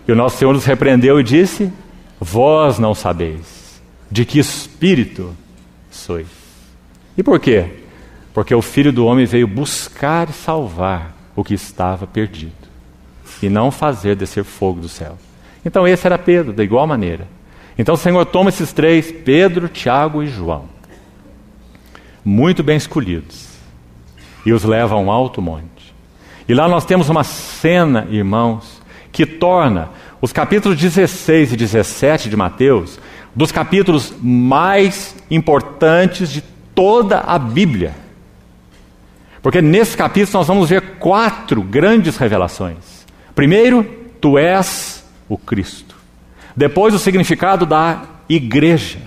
A: E o nosso Senhor nos repreendeu e disse: Vós não sabeis de que espírito sois. E por quê? Porque o Filho do Homem veio buscar e salvar o que estava perdido e não fazer descer fogo do céu. Então esse era Pedro, da igual maneira. Então o Senhor toma esses três, Pedro, Tiago e João, muito bem escolhidos, e os leva a um alto monte. E lá nós temos uma cena, irmãos, que torna os capítulos 16 e 17 de Mateus dos capítulos mais importantes de toda a Bíblia. Porque nesse capítulo nós vamos ver quatro grandes revelações. Primeiro, tu és o Cristo. Depois, o significado da igreja.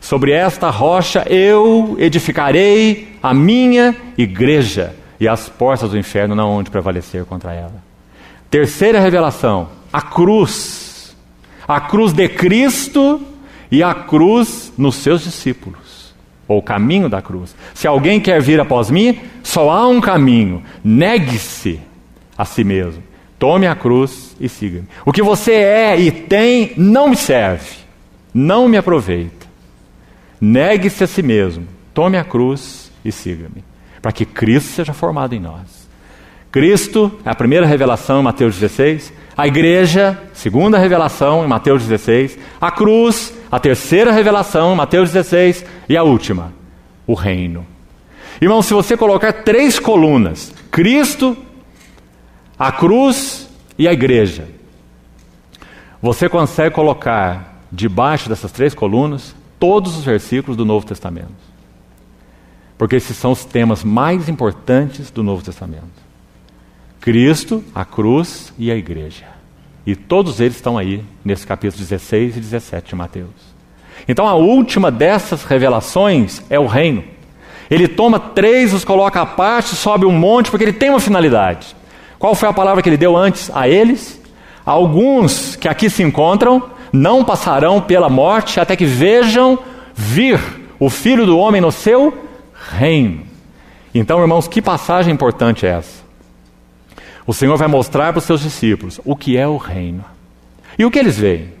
A: Sobre esta rocha eu edificarei a minha igreja, e as portas do inferno não hão de prevalecer contra ela. Terceira revelação: a cruz. A cruz de Cristo e a cruz nos seus discípulos ou o caminho da cruz. Se alguém quer vir após mim, só há um caminho: negue-se a si mesmo. Tome a cruz e siga-me. O que você é e tem não me serve, não me aproveita. Negue-se a si mesmo, tome a cruz e siga-me, para que Cristo seja formado em nós. Cristo a primeira revelação Mateus 16, a igreja, segunda revelação em Mateus 16, a cruz, a terceira revelação em Mateus 16 e a última, o reino. Irmão, se você colocar três colunas, Cristo, a cruz e a igreja, você consegue colocar debaixo dessas três colunas todos os versículos do Novo Testamento. Porque esses são os temas mais importantes do Novo Testamento. Cristo, a cruz e a igreja. E todos eles estão aí nesse capítulo 16 e 17 de Mateus. Então a última dessas revelações é o reino. Ele toma três, os coloca à parte, sobe um monte, porque ele tem uma finalidade. Qual foi a palavra que ele deu antes a eles? Alguns que aqui se encontram não passarão pela morte até que vejam vir o Filho do Homem no seu reino. Então, irmãos, que passagem importante é essa? O Senhor vai mostrar para os seus discípulos o que é o reino. E o que eles veem?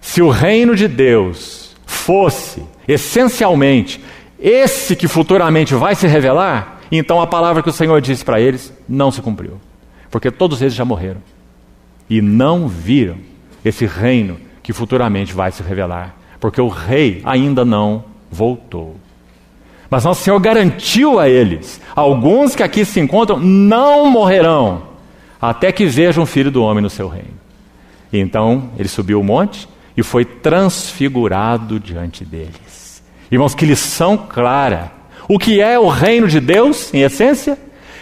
A: Se o reino de Deus fosse essencialmente esse que futuramente vai se revelar, então a palavra que o Senhor disse para eles não se cumpriu. Porque todos eles já morreram e não viram esse reino que futuramente vai se revelar, porque o rei ainda não voltou. Mas nosso Senhor garantiu a eles: alguns que aqui se encontram não morrerão, até que vejam o filho do homem no seu reino. E então ele subiu o monte e foi transfigurado diante deles. Irmãos, que lição clara! O que é o reino de Deus, em essência?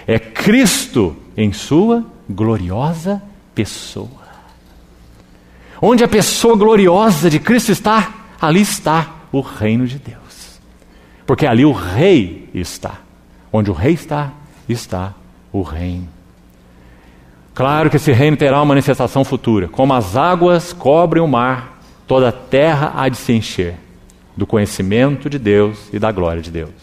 A: É Cristo em sua gloriosa pessoa. Onde a pessoa gloriosa de Cristo está, ali está o reino de Deus. Porque ali o rei está. Onde o rei está, está o reino. Claro que esse reino terá uma manifestação futura. Como as águas cobrem o mar, toda a terra há de se encher do conhecimento de Deus e da glória de Deus.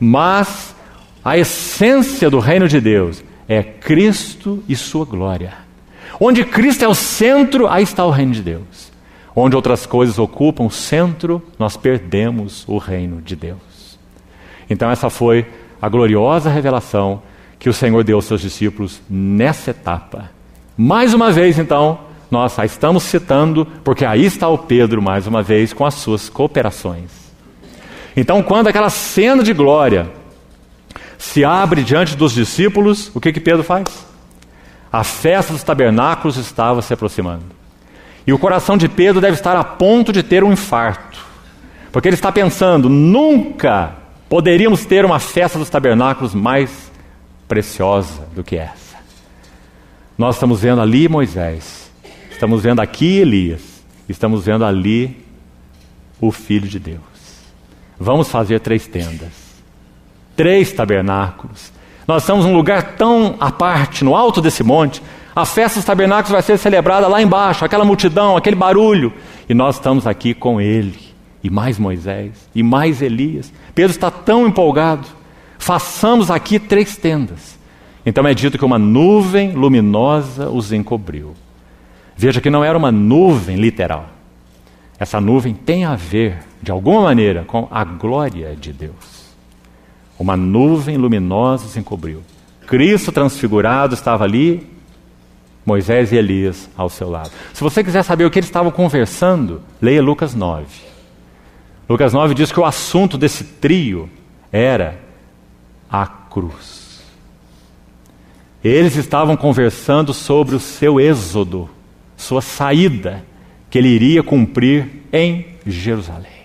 A: Mas a essência do reino de Deus é Cristo e sua glória. Onde Cristo é o centro, aí está o reino de Deus. Onde outras coisas ocupam o centro, nós perdemos o reino de Deus. Então, essa foi a gloriosa revelação que o Senhor deu aos seus discípulos nessa etapa. Mais uma vez, então, nós estamos citando, porque aí está o Pedro, mais uma vez, com as suas cooperações. Então, quando aquela cena de glória se abre diante dos discípulos, o que, que Pedro faz? A festa dos tabernáculos estava se aproximando. E o coração de Pedro deve estar a ponto de ter um infarto. Porque ele está pensando: nunca poderíamos ter uma festa dos tabernáculos mais preciosa do que essa. Nós estamos vendo ali Moisés, estamos vendo aqui Elias, estamos vendo ali o Filho de Deus. Vamos fazer três tendas, três tabernáculos. Nós estamos num lugar tão à parte, no alto desse monte. A festa dos tabernáculos vai ser celebrada lá embaixo, aquela multidão, aquele barulho. E nós estamos aqui com Ele, e mais Moisés, e mais Elias. Pedro está tão empolgado. Façamos aqui três tendas. Então é dito que uma nuvem luminosa os encobriu. Veja que não era uma nuvem literal. Essa nuvem tem a ver, de alguma maneira, com a glória de Deus. Uma nuvem luminosa os encobriu. Cristo transfigurado estava ali, Moisés e Elias ao seu lado. Se você quiser saber o que eles estavam conversando, leia Lucas 9. Lucas 9 diz que o assunto desse trio era a cruz. Eles estavam conversando sobre o seu êxodo, sua saída, que ele iria cumprir em Jerusalém.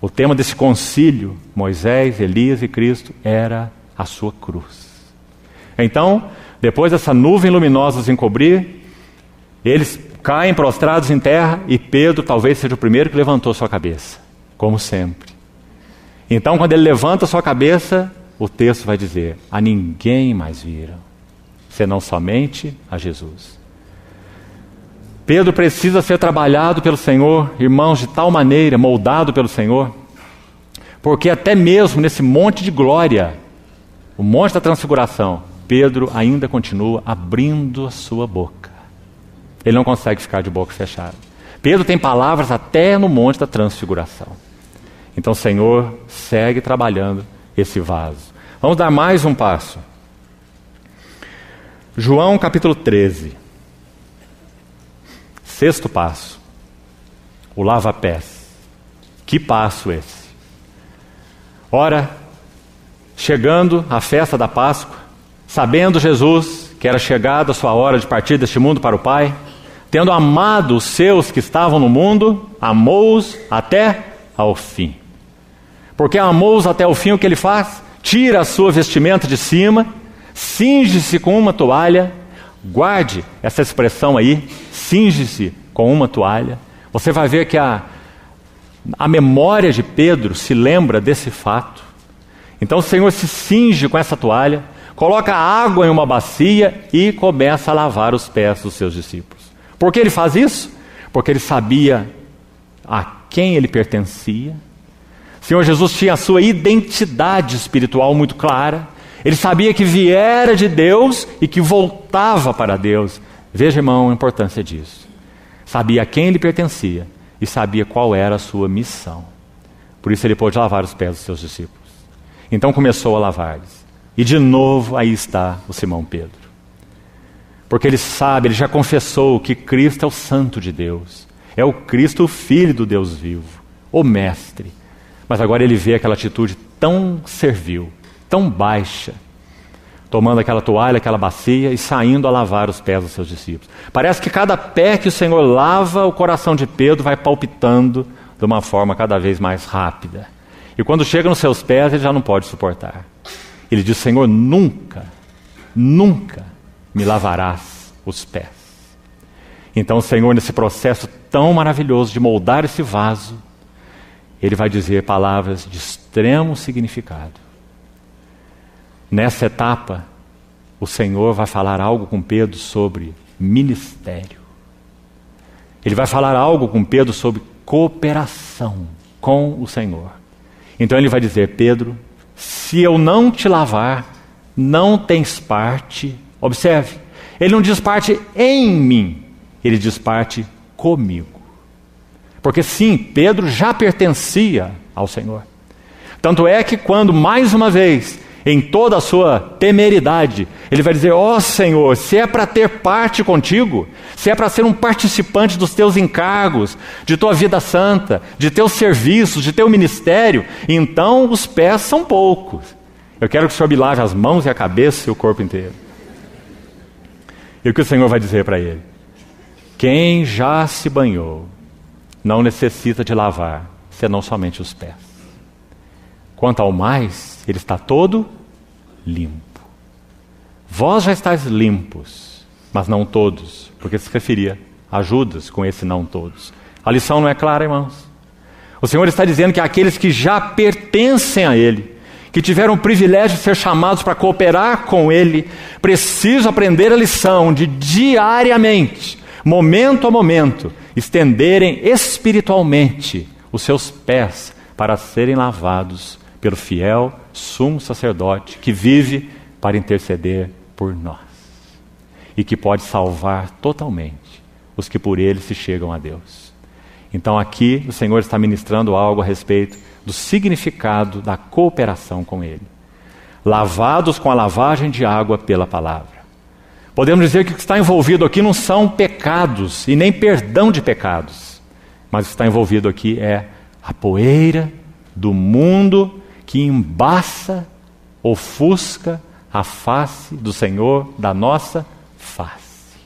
A: O tema desse concílio, Moisés, Elias e Cristo, era a sua cruz. Então, depois dessa nuvem luminosa os encobrir, eles caem prostrados em terra e Pedro talvez seja o primeiro que levantou sua cabeça, como sempre. Então, quando ele levanta sua cabeça, o texto vai dizer: A ninguém mais viram, senão somente a Jesus. Pedro precisa ser trabalhado pelo Senhor, irmãos, de tal maneira, moldado pelo Senhor, porque até mesmo nesse monte de glória, o monte da transfiguração, Pedro ainda continua abrindo a sua boca. Ele não consegue ficar de boca fechada. Pedro tem palavras até no monte da transfiguração. Então o Senhor segue trabalhando esse vaso. Vamos dar mais um passo. João capítulo 13. Sexto passo. O lava-pés. Que passo esse? Ora, chegando a festa da Páscoa, sabendo Jesus que era chegada a sua hora de partir deste mundo para o Pai, tendo amado os seus que estavam no mundo, amou-os até ao fim. Porque amou-os até o fim, o que ele faz? Tira a sua vestimenta de cima, cinge-se com uma toalha, guarde essa expressão aí, cinge-se com uma toalha. Você vai ver que a, a memória de Pedro se lembra desse fato. Então o Senhor se cinge com essa toalha, coloca água em uma bacia e começa a lavar os pés dos seus discípulos. Por que ele faz isso? Porque ele sabia a quem ele pertencia Senhor Jesus tinha a sua identidade espiritual muito clara. Ele sabia que viera de Deus e que voltava para Deus. Veja, irmão, a importância disso. Sabia a quem ele pertencia e sabia qual era a sua missão. Por isso ele pôde lavar os pés dos seus discípulos. Então começou a lavar-lhes. E de novo aí está o Simão Pedro. Porque ele sabe, ele já confessou que Cristo é o Santo de Deus, é o Cristo, o Filho do Deus vivo, o Mestre. Mas agora ele vê aquela atitude tão servil, tão baixa, tomando aquela toalha, aquela bacia e saindo a lavar os pés dos seus discípulos. Parece que cada pé que o Senhor lava, o coração de Pedro vai palpitando de uma forma cada vez mais rápida. E quando chega nos seus pés, ele já não pode suportar. Ele diz: Senhor, nunca, nunca me lavarás os pés. Então o Senhor, nesse processo tão maravilhoso de moldar esse vaso, ele vai dizer palavras de extremo significado. Nessa etapa, o Senhor vai falar algo com Pedro sobre ministério. Ele vai falar algo com Pedro sobre cooperação com o Senhor. Então ele vai dizer: Pedro, se eu não te lavar, não tens parte. Observe, ele não diz parte em mim, ele diz parte comigo. Porque sim, Pedro já pertencia ao Senhor. Tanto é que quando mais uma vez, em toda a sua temeridade, ele vai dizer: Ó oh, Senhor, se é para ter parte contigo, se é para ser um participante dos teus encargos, de tua vida santa, de teus serviços, de teu ministério, então os pés são poucos. Eu quero que o Senhor me lave as mãos e a cabeça e o corpo inteiro. E o que o Senhor vai dizer para ele? Quem já se banhou não necessita de lavar, senão somente os pés. Quanto ao mais, ele está todo limpo. Vós já estáis limpos, mas não todos, porque se referia a Judas com esse não todos. A lição não é clara, irmãos. O Senhor está dizendo que aqueles que já pertencem a Ele, que tiveram o privilégio de ser chamados para cooperar com Ele, precisam aprender a lição de diariamente, momento a momento, estenderem espiritualmente os seus pés para serem lavados pelo fiel sumo sacerdote que vive para interceder por nós e que pode salvar totalmente os que por ele se chegam a Deus. Então aqui o Senhor está ministrando algo a respeito do significado da cooperação com ele. Lavados com a lavagem de água pela palavra. Podemos dizer que o que está envolvido aqui não são pecados e nem perdão de pecados, mas o que está envolvido aqui é a poeira do mundo que embaça, ofusca a face do Senhor da nossa face.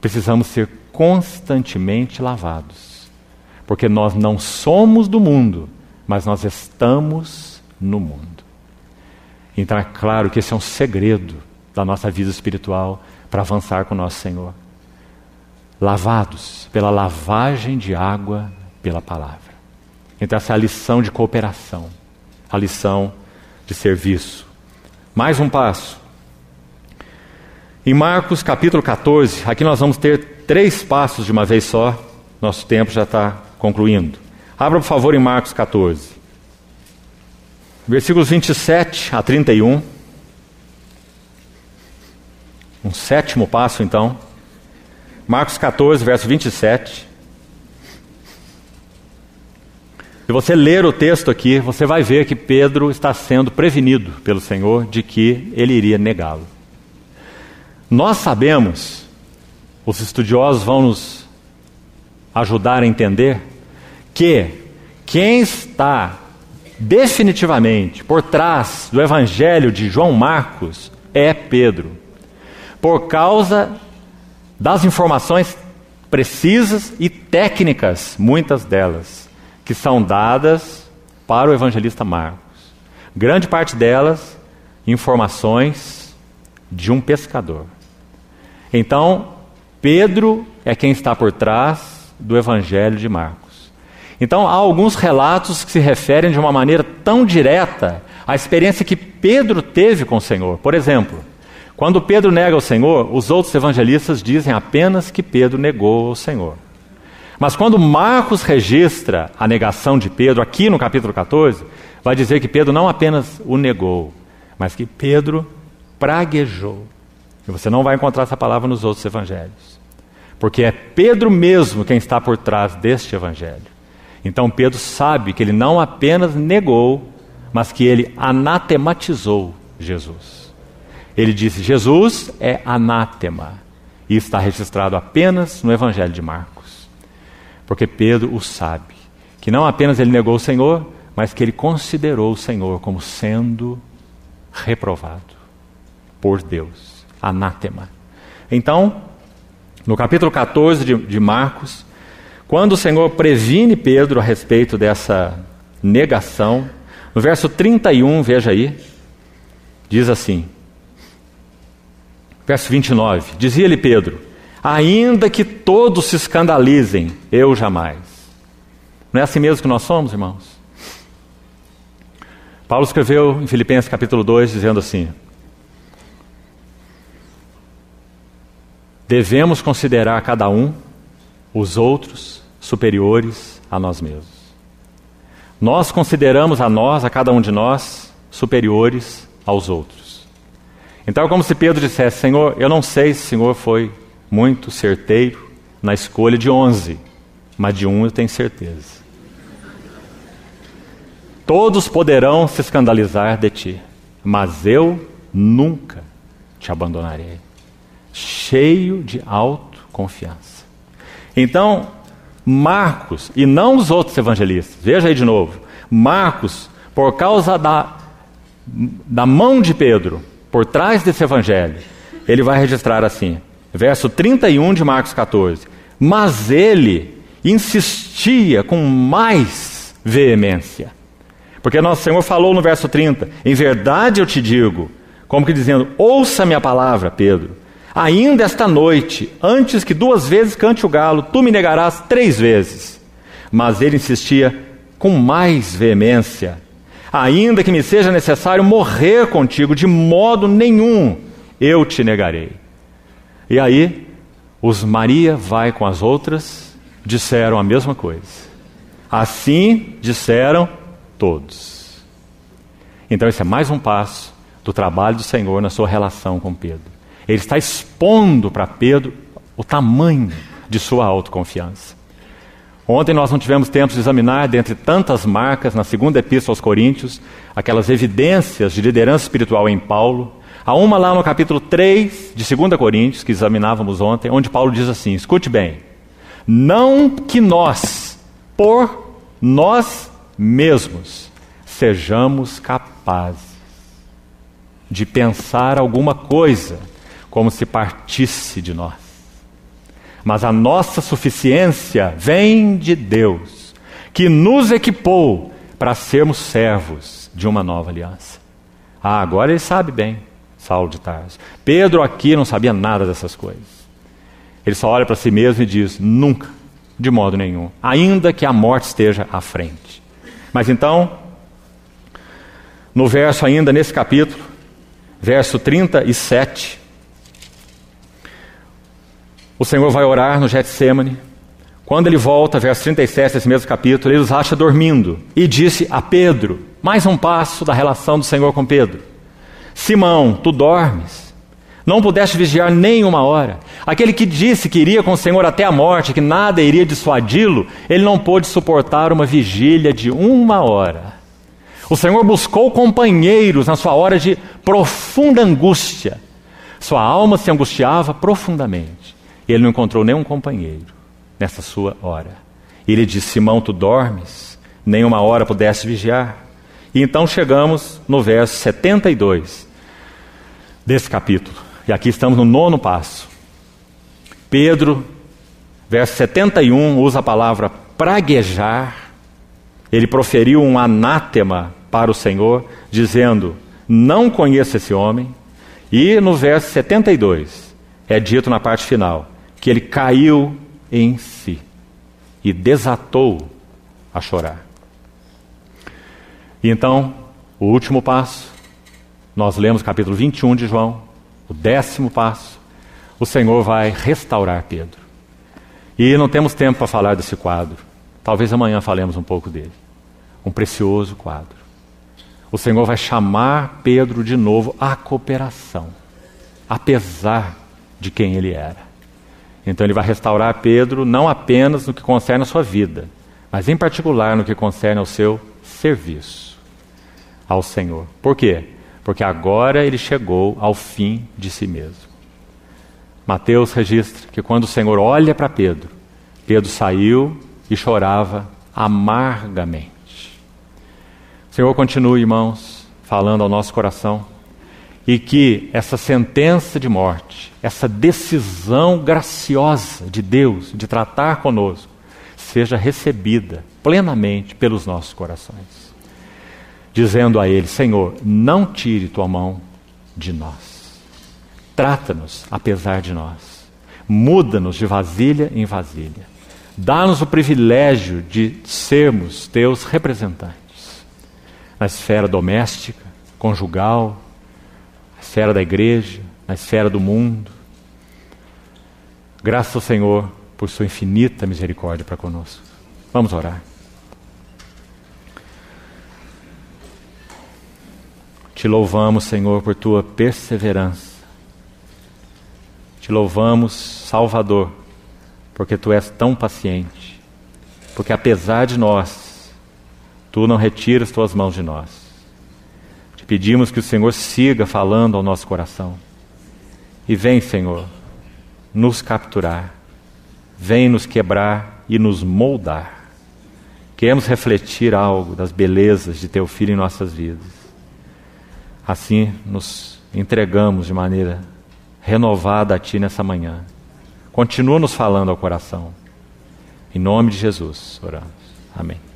A: Precisamos ser constantemente lavados, porque nós não somos do mundo, mas nós estamos no mundo. Então é claro que esse é um segredo da nossa vida espiritual para avançar com o nosso Senhor. Lavados pela lavagem de água pela palavra. Então essa é a lição de cooperação a lição de serviço. Mais um passo. Em Marcos capítulo 14, aqui nós vamos ter três passos de uma vez só, nosso tempo já está concluindo. Abra, por favor, em Marcos 14, versículos 27 a 31. Um sétimo passo, então. Marcos 14, verso 27. Se você ler o texto aqui, você vai ver que Pedro está sendo prevenido pelo Senhor de que ele iria negá-lo. Nós sabemos, os estudiosos vão nos ajudar a entender, que quem está definitivamente por trás do evangelho de João Marcos é Pedro, por causa das informações precisas e técnicas, muitas delas que são dadas para o evangelista Marcos. Grande parte delas, informações de um pescador. Então, Pedro é quem está por trás do evangelho de Marcos. Então, há alguns relatos que se referem de uma maneira tão direta à experiência que Pedro teve com o Senhor. Por exemplo, quando Pedro nega o Senhor, os outros evangelistas dizem apenas que Pedro negou o Senhor. Mas quando Marcos registra a negação de Pedro, aqui no capítulo 14, vai dizer que Pedro não apenas o negou, mas que Pedro praguejou. E você não vai encontrar essa palavra nos outros evangelhos. Porque é Pedro mesmo quem está por trás deste evangelho. Então Pedro sabe que ele não apenas negou, mas que ele anatematizou Jesus. Ele disse: Jesus é anátema. E está registrado apenas no evangelho de Marcos. Porque Pedro o sabe, que não apenas ele negou o Senhor, mas que ele considerou o Senhor como sendo reprovado por Deus, anátema. Então, no capítulo 14 de, de Marcos, quando o Senhor previne Pedro a respeito dessa negação, no verso 31, veja aí, diz assim, verso 29, dizia-lhe Pedro: Ainda que todos se escandalizem, eu jamais. Não é assim mesmo que nós somos, irmãos? Paulo escreveu em Filipenses capítulo 2 dizendo assim: Devemos considerar cada um os outros superiores a nós mesmos. Nós consideramos a nós, a cada um de nós, superiores aos outros. Então é como se Pedro dissesse: Senhor, eu não sei se o Senhor foi muito certeiro na escolha de 11, mas de um eu tenho certeza. Todos poderão se escandalizar de ti, mas eu nunca te abandonarei. Cheio de autoconfiança. Então, Marcos, e não os outros evangelistas, veja aí de novo. Marcos, por causa da, da mão de Pedro, por trás desse evangelho, ele vai registrar assim, verso 31 de Marcos 14. Mas ele insistia com mais veemência. Porque nosso Senhor falou no verso 30: Em verdade eu te digo, como que dizendo, ouça minha palavra, Pedro. Ainda esta noite, antes que duas vezes cante o galo, tu me negarás três vezes. Mas ele insistia com mais veemência: Ainda que me seja necessário morrer contigo, de modo nenhum eu te negarei. E aí, os Maria vai com as outras, disseram a mesma coisa. Assim disseram todos. Então, esse é mais um passo do trabalho do Senhor na sua relação com Pedro. Ele está expondo para Pedro o tamanho de sua autoconfiança. Ontem nós não tivemos tempo de examinar, dentre tantas marcas, na segunda epístola aos Coríntios, aquelas evidências de liderança espiritual em Paulo, Há uma lá no capítulo 3 de 2 Coríntios, que examinávamos ontem, onde Paulo diz assim: escute bem, não que nós, por nós mesmos, sejamos capazes de pensar alguma coisa como se partisse de nós. Mas a nossa suficiência vem de Deus, que nos equipou para sermos servos de uma nova aliança. Ah, agora ele sabe bem. Saulo de Tarso. Pedro aqui não sabia nada dessas coisas. Ele só olha para si mesmo e diz: nunca, de modo nenhum, ainda que a morte esteja à frente. Mas então, no verso ainda, nesse capítulo, verso 37, o Senhor vai orar no Getsemane. Quando ele volta, verso 37 desse mesmo capítulo, ele os acha dormindo e disse a Pedro, mais um passo da relação do Senhor com Pedro. Simão, tu dormes. Não pudeste vigiar nem uma hora. Aquele que disse que iria com o Senhor até a morte, que nada iria dissuadi-lo, ele não pôde suportar uma vigília de uma hora. O Senhor buscou companheiros na sua hora de profunda angústia. Sua alma se angustiava profundamente. E ele não encontrou nenhum companheiro nessa sua hora. E ele disse: Simão, tu dormes, nem uma hora pudeste vigiar. E então chegamos no verso 72 desse capítulo. E aqui estamos no nono passo. Pedro, verso 71, usa a palavra praguejar. Ele proferiu um anátema para o Senhor, dizendo: Não conheço esse homem. E no verso 72, é dito na parte final, que ele caiu em si e desatou a chorar. E então, o último passo, nós lemos capítulo 21 de João, o décimo passo. O Senhor vai restaurar Pedro. E não temos tempo para falar desse quadro. Talvez amanhã falemos um pouco dele. Um precioso quadro. O Senhor vai chamar Pedro de novo à cooperação, apesar de quem ele era. Então ele vai restaurar Pedro não apenas no que concerne a sua vida, mas em particular no que concerne ao seu serviço ao Senhor. Por quê? Porque agora ele chegou ao fim de si mesmo. Mateus registra que quando o Senhor olha para Pedro, Pedro saiu e chorava amargamente. O Senhor continue, irmãos, falando ao nosso coração e que essa sentença de morte, essa decisão graciosa de Deus de tratar conosco, seja recebida plenamente pelos nossos corações dizendo a ele: Senhor, não tire tua mão de nós. Trata-nos apesar de nós. Muda-nos de vasilha em vasilha. Dá-nos o privilégio de sermos teus representantes na esfera doméstica, conjugal, na esfera da igreja, na esfera do mundo. Graças ao Senhor por sua infinita misericórdia para conosco. Vamos orar. Te louvamos, Senhor, por tua perseverança. Te louvamos, Salvador, porque tu és tão paciente. Porque apesar de nós, Tu não retiras tuas mãos de nós. Te pedimos que o Senhor siga falando ao nosso coração. E vem, Senhor, nos capturar. Vem nos quebrar e nos moldar. Queremos refletir algo das belezas de Teu Filho em nossas vidas. Assim nos entregamos de maneira renovada a Ti nessa manhã. Continua nos falando ao coração. Em nome de Jesus, oramos. Amém.